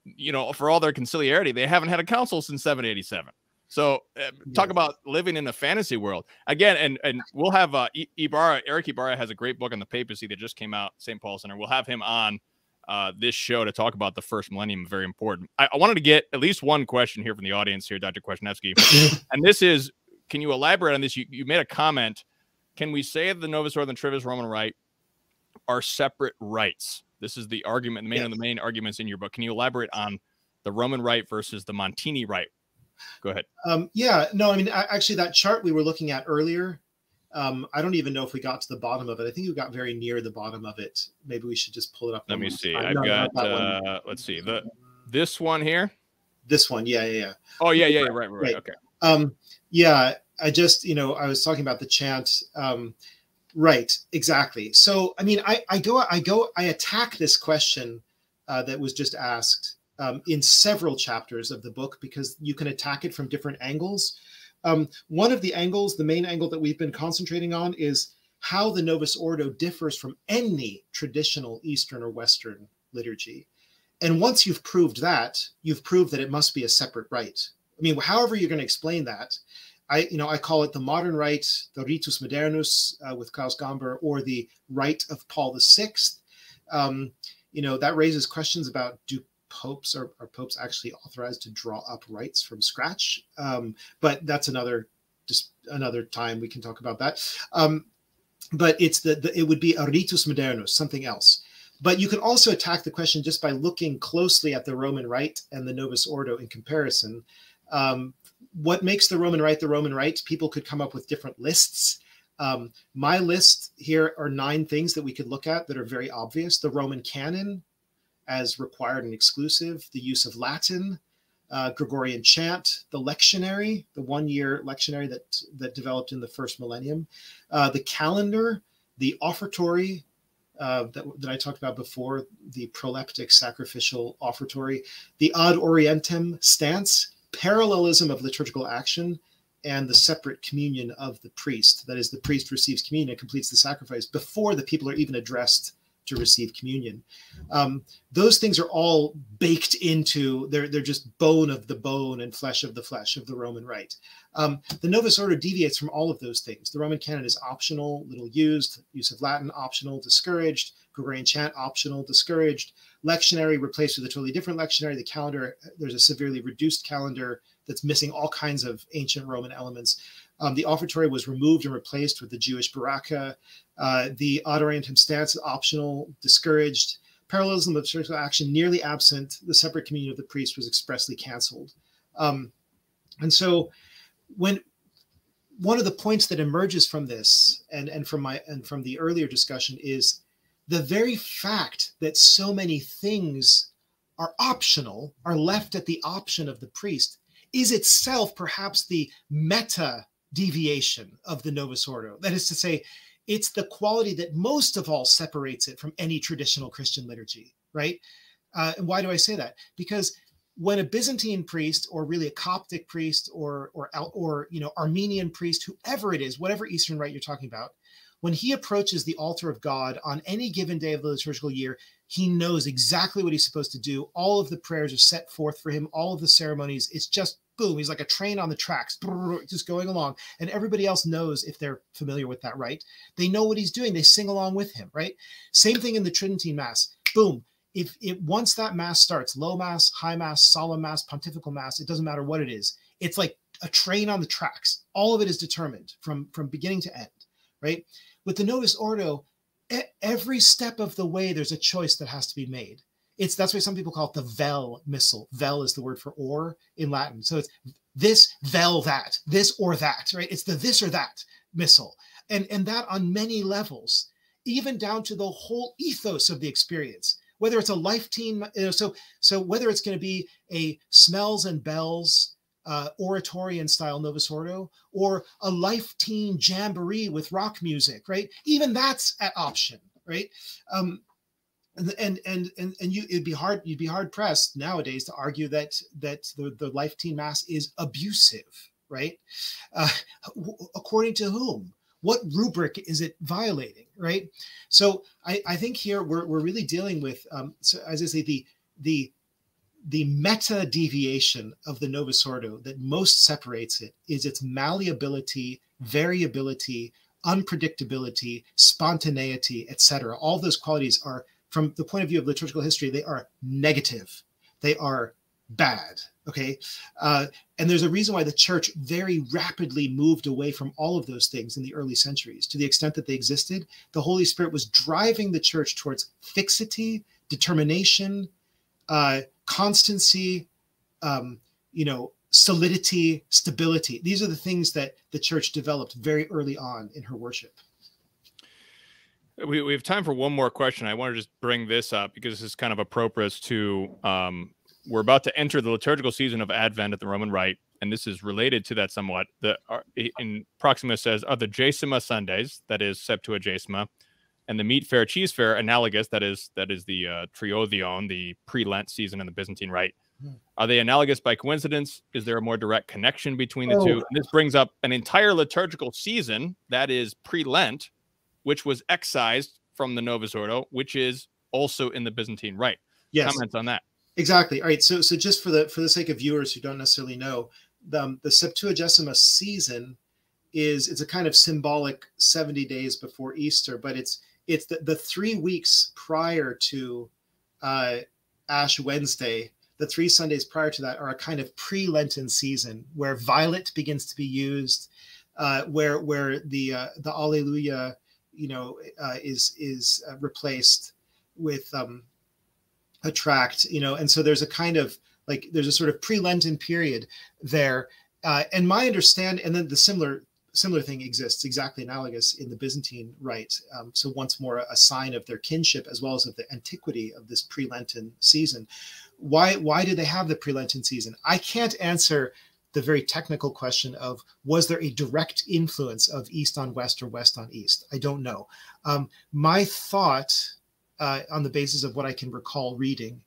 you know, for all their conciliarity, they haven't had a council since 787. So uh, talk about living in a fantasy world again. And and we'll have uh, Ybarra, Erick Ybarra has a great book on the papacy that just came out, St. Paul Center. We'll have him on uh, this show to talk about the first millennium. Very important. I, I, wanted to get at least one question here from the audience here, Dr. Kwasniewski. and this is, can you elaborate on this? You, you made a comment. Can we say the Novus Ordo Trivius Roman Rite are separate rites. This is the argument, the main yes. of the main arguments in your book. Can you elaborate on the Roman rite versus the Montini rite? Go ahead. Um, yeah, no, I mean, actually, that chart we were looking at earlier, um, I don't even know if we got to the bottom of it. I think we got very near the bottom of it. Maybe we should just pull it up. Let me see. I've no, got. Uh, let's see. The this one here. This one, yeah, yeah, yeah. Oh yeah, yeah, right, right, right. right. Okay. Um, yeah, I just, you know, I was talking about the chant. Um, right, exactly. So, I mean, I, I go, I go, I attack this question uh, that was just asked um, in several chapters of the book because you can attack it from different angles. Um, one of the angles, the main angle that we've been concentrating on, is how the Novus Ordo differs from any traditional Eastern or Western liturgy. And once you've proved that, you've proved that it must be a separate rite. I mean, however you're going to explain that, I, you know, I call it the modern rite, the ritus modernus uh, with Klaus Gamber, or the rite of Paul VI. Um, you know, that raises questions about do popes are, are popes actually authorized to draw up rites from scratch? Um, but that's another just another time we can talk about that. Um, but it's the, the, it would be a ritus modernus, something else. But you can also attack the question just by looking closely at the Roman Rite and the Novus Ordo in comparison. Um, what makes the Roman Rite the Roman Rite? People could come up with different lists. Um, my list here are nine things that we could look at that are very obvious. The Roman canon as required and exclusive, the use of Latin, uh, Gregorian chant, the lectionary, the one-year lectionary that that developed in the first millennium, uh, the calendar, the offertory, uh, that, that I talked about before, the proleptic sacrificial offertory, the ad orientem stance, parallelism of liturgical action, and the separate communion of the priest. That is, the priest receives communion and completes the sacrifice before the people are even addressed to receive communion. Um, those things are all baked into they're they're just bone of the bone and flesh of the flesh of the Roman rite. Um, the Novus Ordo deviates from all of those things. The Roman canon is optional, little used. Use of Latin optional, discouraged. Gregorian chant optional, discouraged. Lectionary replaced with a totally different lectionary. The calendar there's a severely reduced calendar that's missing all kinds of ancient Roman elements. Um, the offertory was removed and replaced with the Jewish baraka. Uh, the ad orientem stance is optional, discouraged. Parallelism of spiritual action nearly absent. The separate communion of the priest was expressly canceled. Um, and so, when one of the points that emerges from this and, and from my and from the earlier discussion is the very fact that so many things are optional, are left at the option of the priest, is itself perhaps the meta deviation of the Novus Ordo. That is to say, it's the quality that most of all separates it from any traditional Christian liturgy, right? Uh, and why do I say that? Because when a Byzantine priest, or really a Coptic priest, or or or you know Armenian priest, whoever it is, whatever Eastern rite you're talking about, when he approaches the altar of God on any given day of the liturgical year, he knows exactly what he's supposed to do. All of the prayers are set forth for him. All of the ceremonies. It's just boom, he's like a train on the tracks, just going along. And everybody else knows if they're familiar with that, right? They know what he's doing. They sing along with him, right? Same thing in the Tridentine Mass. Boom. If it once that mass starts, low mass, high mass, solemn mass, pontifical mass, it doesn't matter what it is. It's like a train on the tracks. All of it is determined from from beginning to end, right? With the Novus Ordo, every step of the way, there's a choice that has to be made it's that's why some people call it the vel missal. Vel is the word for or in Latin. So it's this, vel, that, this or that, right? It's the this or that missal. And, and that on many levels, even down to the whole ethos of the experience, whether it's a Life Teen, you know, so so whether it's going to be a smells and bells uh, oratorian style Novus Ordo or a Life Teen jamboree with rock music, right? Even that's at option, right? Um, and and and and you it'd be hard you'd be hard pressed nowadays to argue that that the, the Life Teen mass is abusive right? Uh, according to whom? What rubric is it violating right? So i i think here we're, we're really dealing with um so as i say the the the meta deviation of the novus ordo that most separates it is its malleability variability unpredictability spontaneity etc all those qualities are from the point of view of liturgical history, they are negative. They are bad. Okay. Uh, and there's a reason why the church very rapidly moved away from all of those things in the early centuries to the extent that they existed. The Holy Spirit was driving the church towards fixity, determination, uh, constancy, um, you know, solidity, stability. These are the things that the church developed very early on in her worship. We, we have time for one more question. I want to just bring this up because this is kind of appropriate to um, we're about to enter the liturgical season of Advent at the Roman Rite, and this is related to that somewhat. The uh, in Proxima says are the Gesima Sundays, that is Septuagesima, and the meat fair cheese fair analogous, that is that is the uh, Triodion, the pre-Lent season in the Byzantine Rite. Hmm. Are they analogous by coincidence? Is there a more direct connection between the oh. two? And this brings up an entire liturgical season that is pre-Lent, which was excised from the Novus Ordo, which is also in the Byzantine Rite. Yes. Comments on that. Exactly. All right. So, so just for the for the sake of viewers who don't necessarily know, the, um, the Septuagesima season is it's a kind of symbolic 70 days before Easter, but it's it's the, the three weeks prior to uh, Ash Wednesday. The three Sundays prior to that are a kind of pre-Lenten season where Violet begins to be used, uh, where where the uh, the Alleluia, you know, uh, is is uh, replaced with um, attract, you know, and so there's a kind of like there's a sort of pre-Lenten period there. Uh, and my understand, and then the similar similar thing exists, exactly analogous in the Byzantine rite. Um, so once more, a sign of their kinship as well as of the antiquity of this pre-Lenten season. Why why do they have the pre-Lenten season? I can't answer the very technical question of was there a direct influence of east on west or west on east? I don't know. Um, my thought uh, on the basis of what I can recall reading,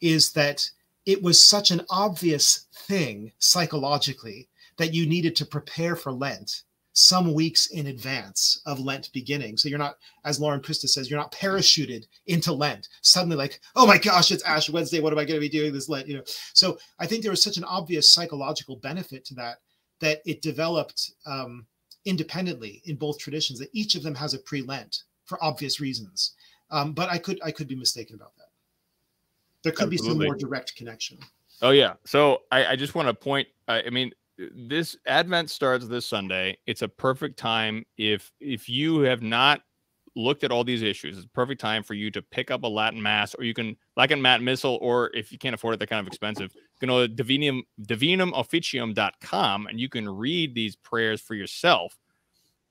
is that it was such an obvious thing psychologically that you needed to prepare for Lent some weeks in advance of Lent beginning. So you're not, as Lauren Pristas says, you're not parachuted into Lent. Suddenly, like, oh my gosh, it's Ash Wednesday. What am I going to be doing this Lent? You know. So I think there was such an obvious psychological benefit to that that it developed um, independently in both traditions. That each of them has a pre-Lent for obvious reasons. Um, but I could I could be mistaken about that. There could Absolutely. be some more direct connection. Oh yeah. So I, I just want to point. I mean, this Advent starts this Sunday. It's a perfect time if if you have not looked at all these issues. It's a perfect time for you to pick up a Latin Mass, or you can, like in Matt Missal, or if you can't afford it, they're kind of expensive. You to divinum, divinumofficium.com and you can read these prayers for yourself.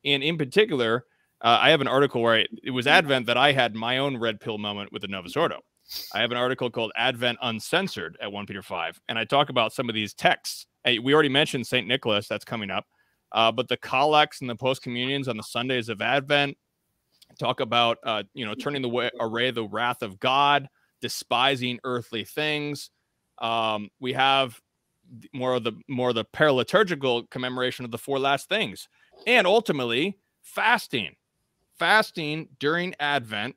And in particular, uh, I have an article where I, it was Advent that I had my own red pill moment with the Novus Ordo. I have an article called Advent Uncensored at 1 Peter 5, and I talk about some of these texts. Hey, we already mentioned St. Nicholas, that's coming up, uh, but the collects and the post communions on the Sundays of Advent talk about, uh, you know, turning the way, array the wrath of God, despising earthly things. Um, we have more of the more of the paraliturgical commemoration of the four last things, and ultimately fasting fasting during Advent.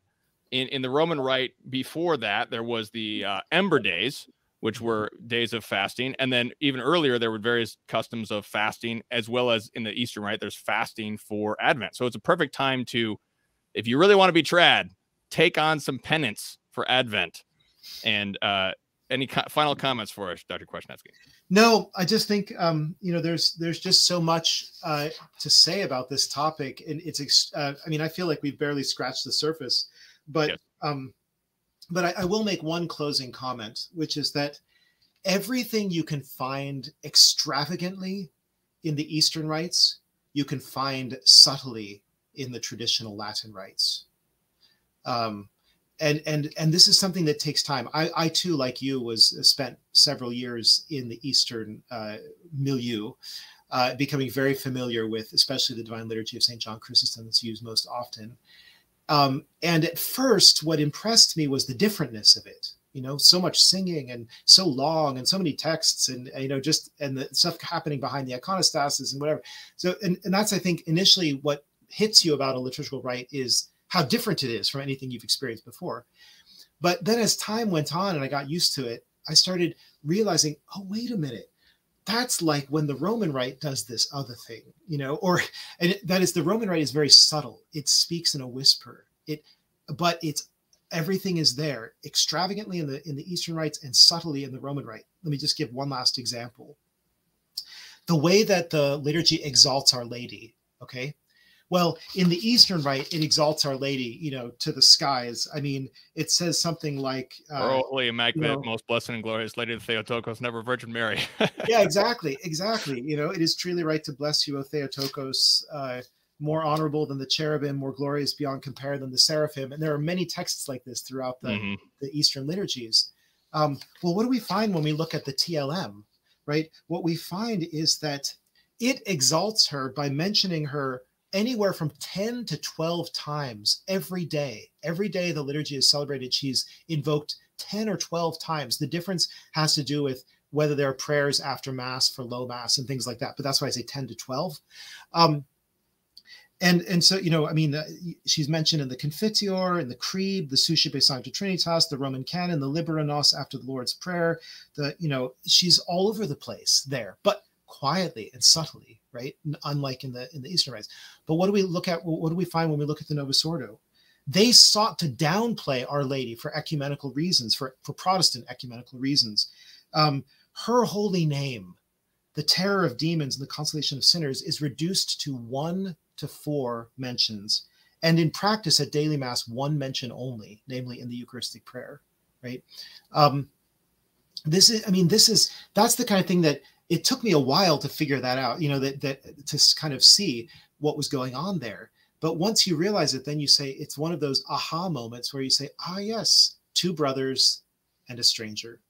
In, in the Roman Rite before that, there was the uh, Ember Days, which were days of fasting. And then even earlier, there were various customs of fasting, as well as in the Eastern Rite, there's fasting for Advent. So it's a perfect time to, if you really want to be trad, take on some penance for Advent. And uh, any co- final comments for us, Dr. Kwasniewski? No, I just think um, you know there's there's just so much uh, to say about this topic, and it's uh, I mean I feel like we've barely scratched the surface, but yes. um, but I, I will make one closing comment, which is that everything you can find extravagantly in the Eastern rites, you can find subtly in the traditional Latin rites. Um, and and and this is something that takes time. I, I too, like you, was uh, spent several years in the Eastern uh, milieu, uh, becoming very familiar with, especially the Divine Liturgy of Saint John Chrysostom that's used most often. Um, and at first, what impressed me was the differentness of it. You know, so much singing and so long, and so many texts, and you know, just and the stuff happening behind the iconostasis and whatever. So, and, and that's I think initially what hits you about a liturgical rite is how different it is from anything you've experienced before. But then as time went on and I got used to it, I started realizing, oh, wait a minute. That's like when the Roman rite does this other thing, you know, or and that is the Roman rite is very subtle. It speaks in a whisper. It, but it's everything is there extravagantly in the in the Eastern rites and subtly in the Roman rite. Let me just give one last example. The way that the liturgy exalts Our Lady, okay? Well, in the Eastern rite, it exalts Our Lady, you know, to the skies. I mean, it says something like, uh, "Holy Immaculate, you know, Most Blessed and Glorious Lady of Theotokos, Never Virgin Mary." yeah, exactly, exactly. You know, it is truly right to bless you, O Theotokos. Uh, more honorable than the cherubim, more glorious beyond compare than the seraphim. And there are many texts like this throughout the, mm-hmm. the Eastern liturgies. Um, well, what do we find when we look at the TLM, right? What we find is that it exalts her by mentioning her anywhere from 10 to 12 times every day. Every day the liturgy is celebrated, she's invoked 10 or 12 times. The difference has to do with whether there are prayers after Mass for low Mass and things like that. But that's why I say 10 to 12. Um, and and so you know i mean uh, she's mentioned in the confiteor in the creed the suscipe sancta trinitas the roman canon the libera nos after the lord's prayer the you know she's all over the place there but quietly and subtly right? Unlike in the in the eastern rites. But what do we look at what do we find when we look at the novus ordo? They sought to downplay our lady for ecumenical reasons for for protestant ecumenical reasons. Um, her holy name the terror of demons and the consolation of sinners is reduced to one to four mentions, and in practice at daily mass, one mention only, namely in the Eucharistic prayer, right? Um, this is, I mean, this is that's the kind of thing that it took me a while to figure that out, you know, that that to kind of see what was going on there. But once you realize it, then you say it's one of those aha moments where you say, ah, yes, two brothers and a stranger.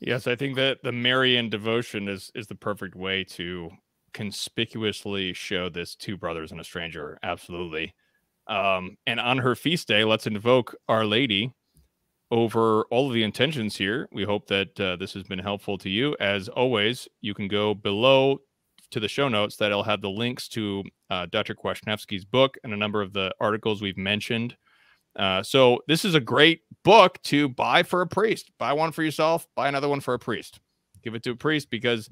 Yes, I think that the Marian devotion is is the perfect way to conspicuously show this two brothers and a stranger. Absolutely. Um, and on her feast day, let's invoke Our Lady over all of the intentions here. We hope that uh, this has been helpful to you. As always, you can go below to the show notes that'll have the links to uh, Dr. Kwasniewski's book and a number of the articles we've mentioned. Uh, so this is a great book to buy for a priest. Buy one for yourself. Buy another one for a priest. Give it to a priest because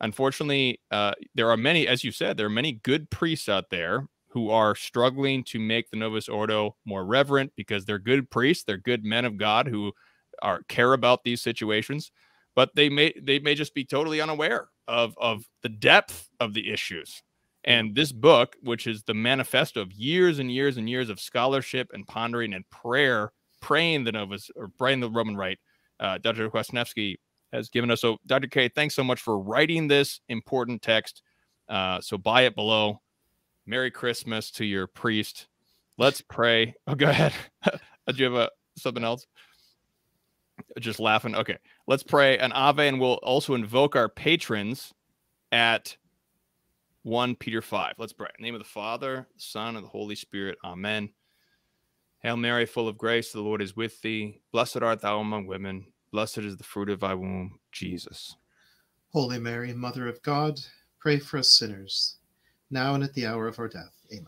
unfortunately, uh, there are many, as you said, there are many good priests out there who are struggling to make the Novus Ordo more reverent because they're good priests, they're good men of God who are care about these situations, but they may they may just be totally unaware of of the depth of the issues. And this book, which is the manifesto of years and years and years of scholarship and pondering and prayer, praying the Novus or praying the Roman Rite, uh, Dr. Kwasniewski has given us. So, Dr. K, thanks so much for writing this important text. Uh, so, buy it below. Merry Christmas to your priest. Let's pray. Oh, go ahead. Do you have a, something else? Just laughing. Okay, let's pray an Ave, and we'll also invoke our patrons at 1 Peter 5. Let's pray. name of the Father, the Son, and the Holy Spirit. Amen. Hail Mary, full of grace, the Lord is with thee. Blessed art thou among women Blessed is the fruit of thy womb, Jesus. Holy Mary, Mother of God, pray for us sinners, now and at the hour of our death. Amen.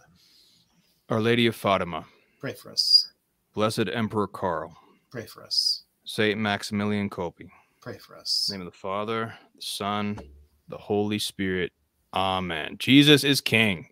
Our Lady of Fatima, pray for us. Blessed Emperor Karl, pray for us. Saint Maximilian Kolbe, pray for us. name of the Father, the Son, the Holy Spirit. Amen. Jesus is King.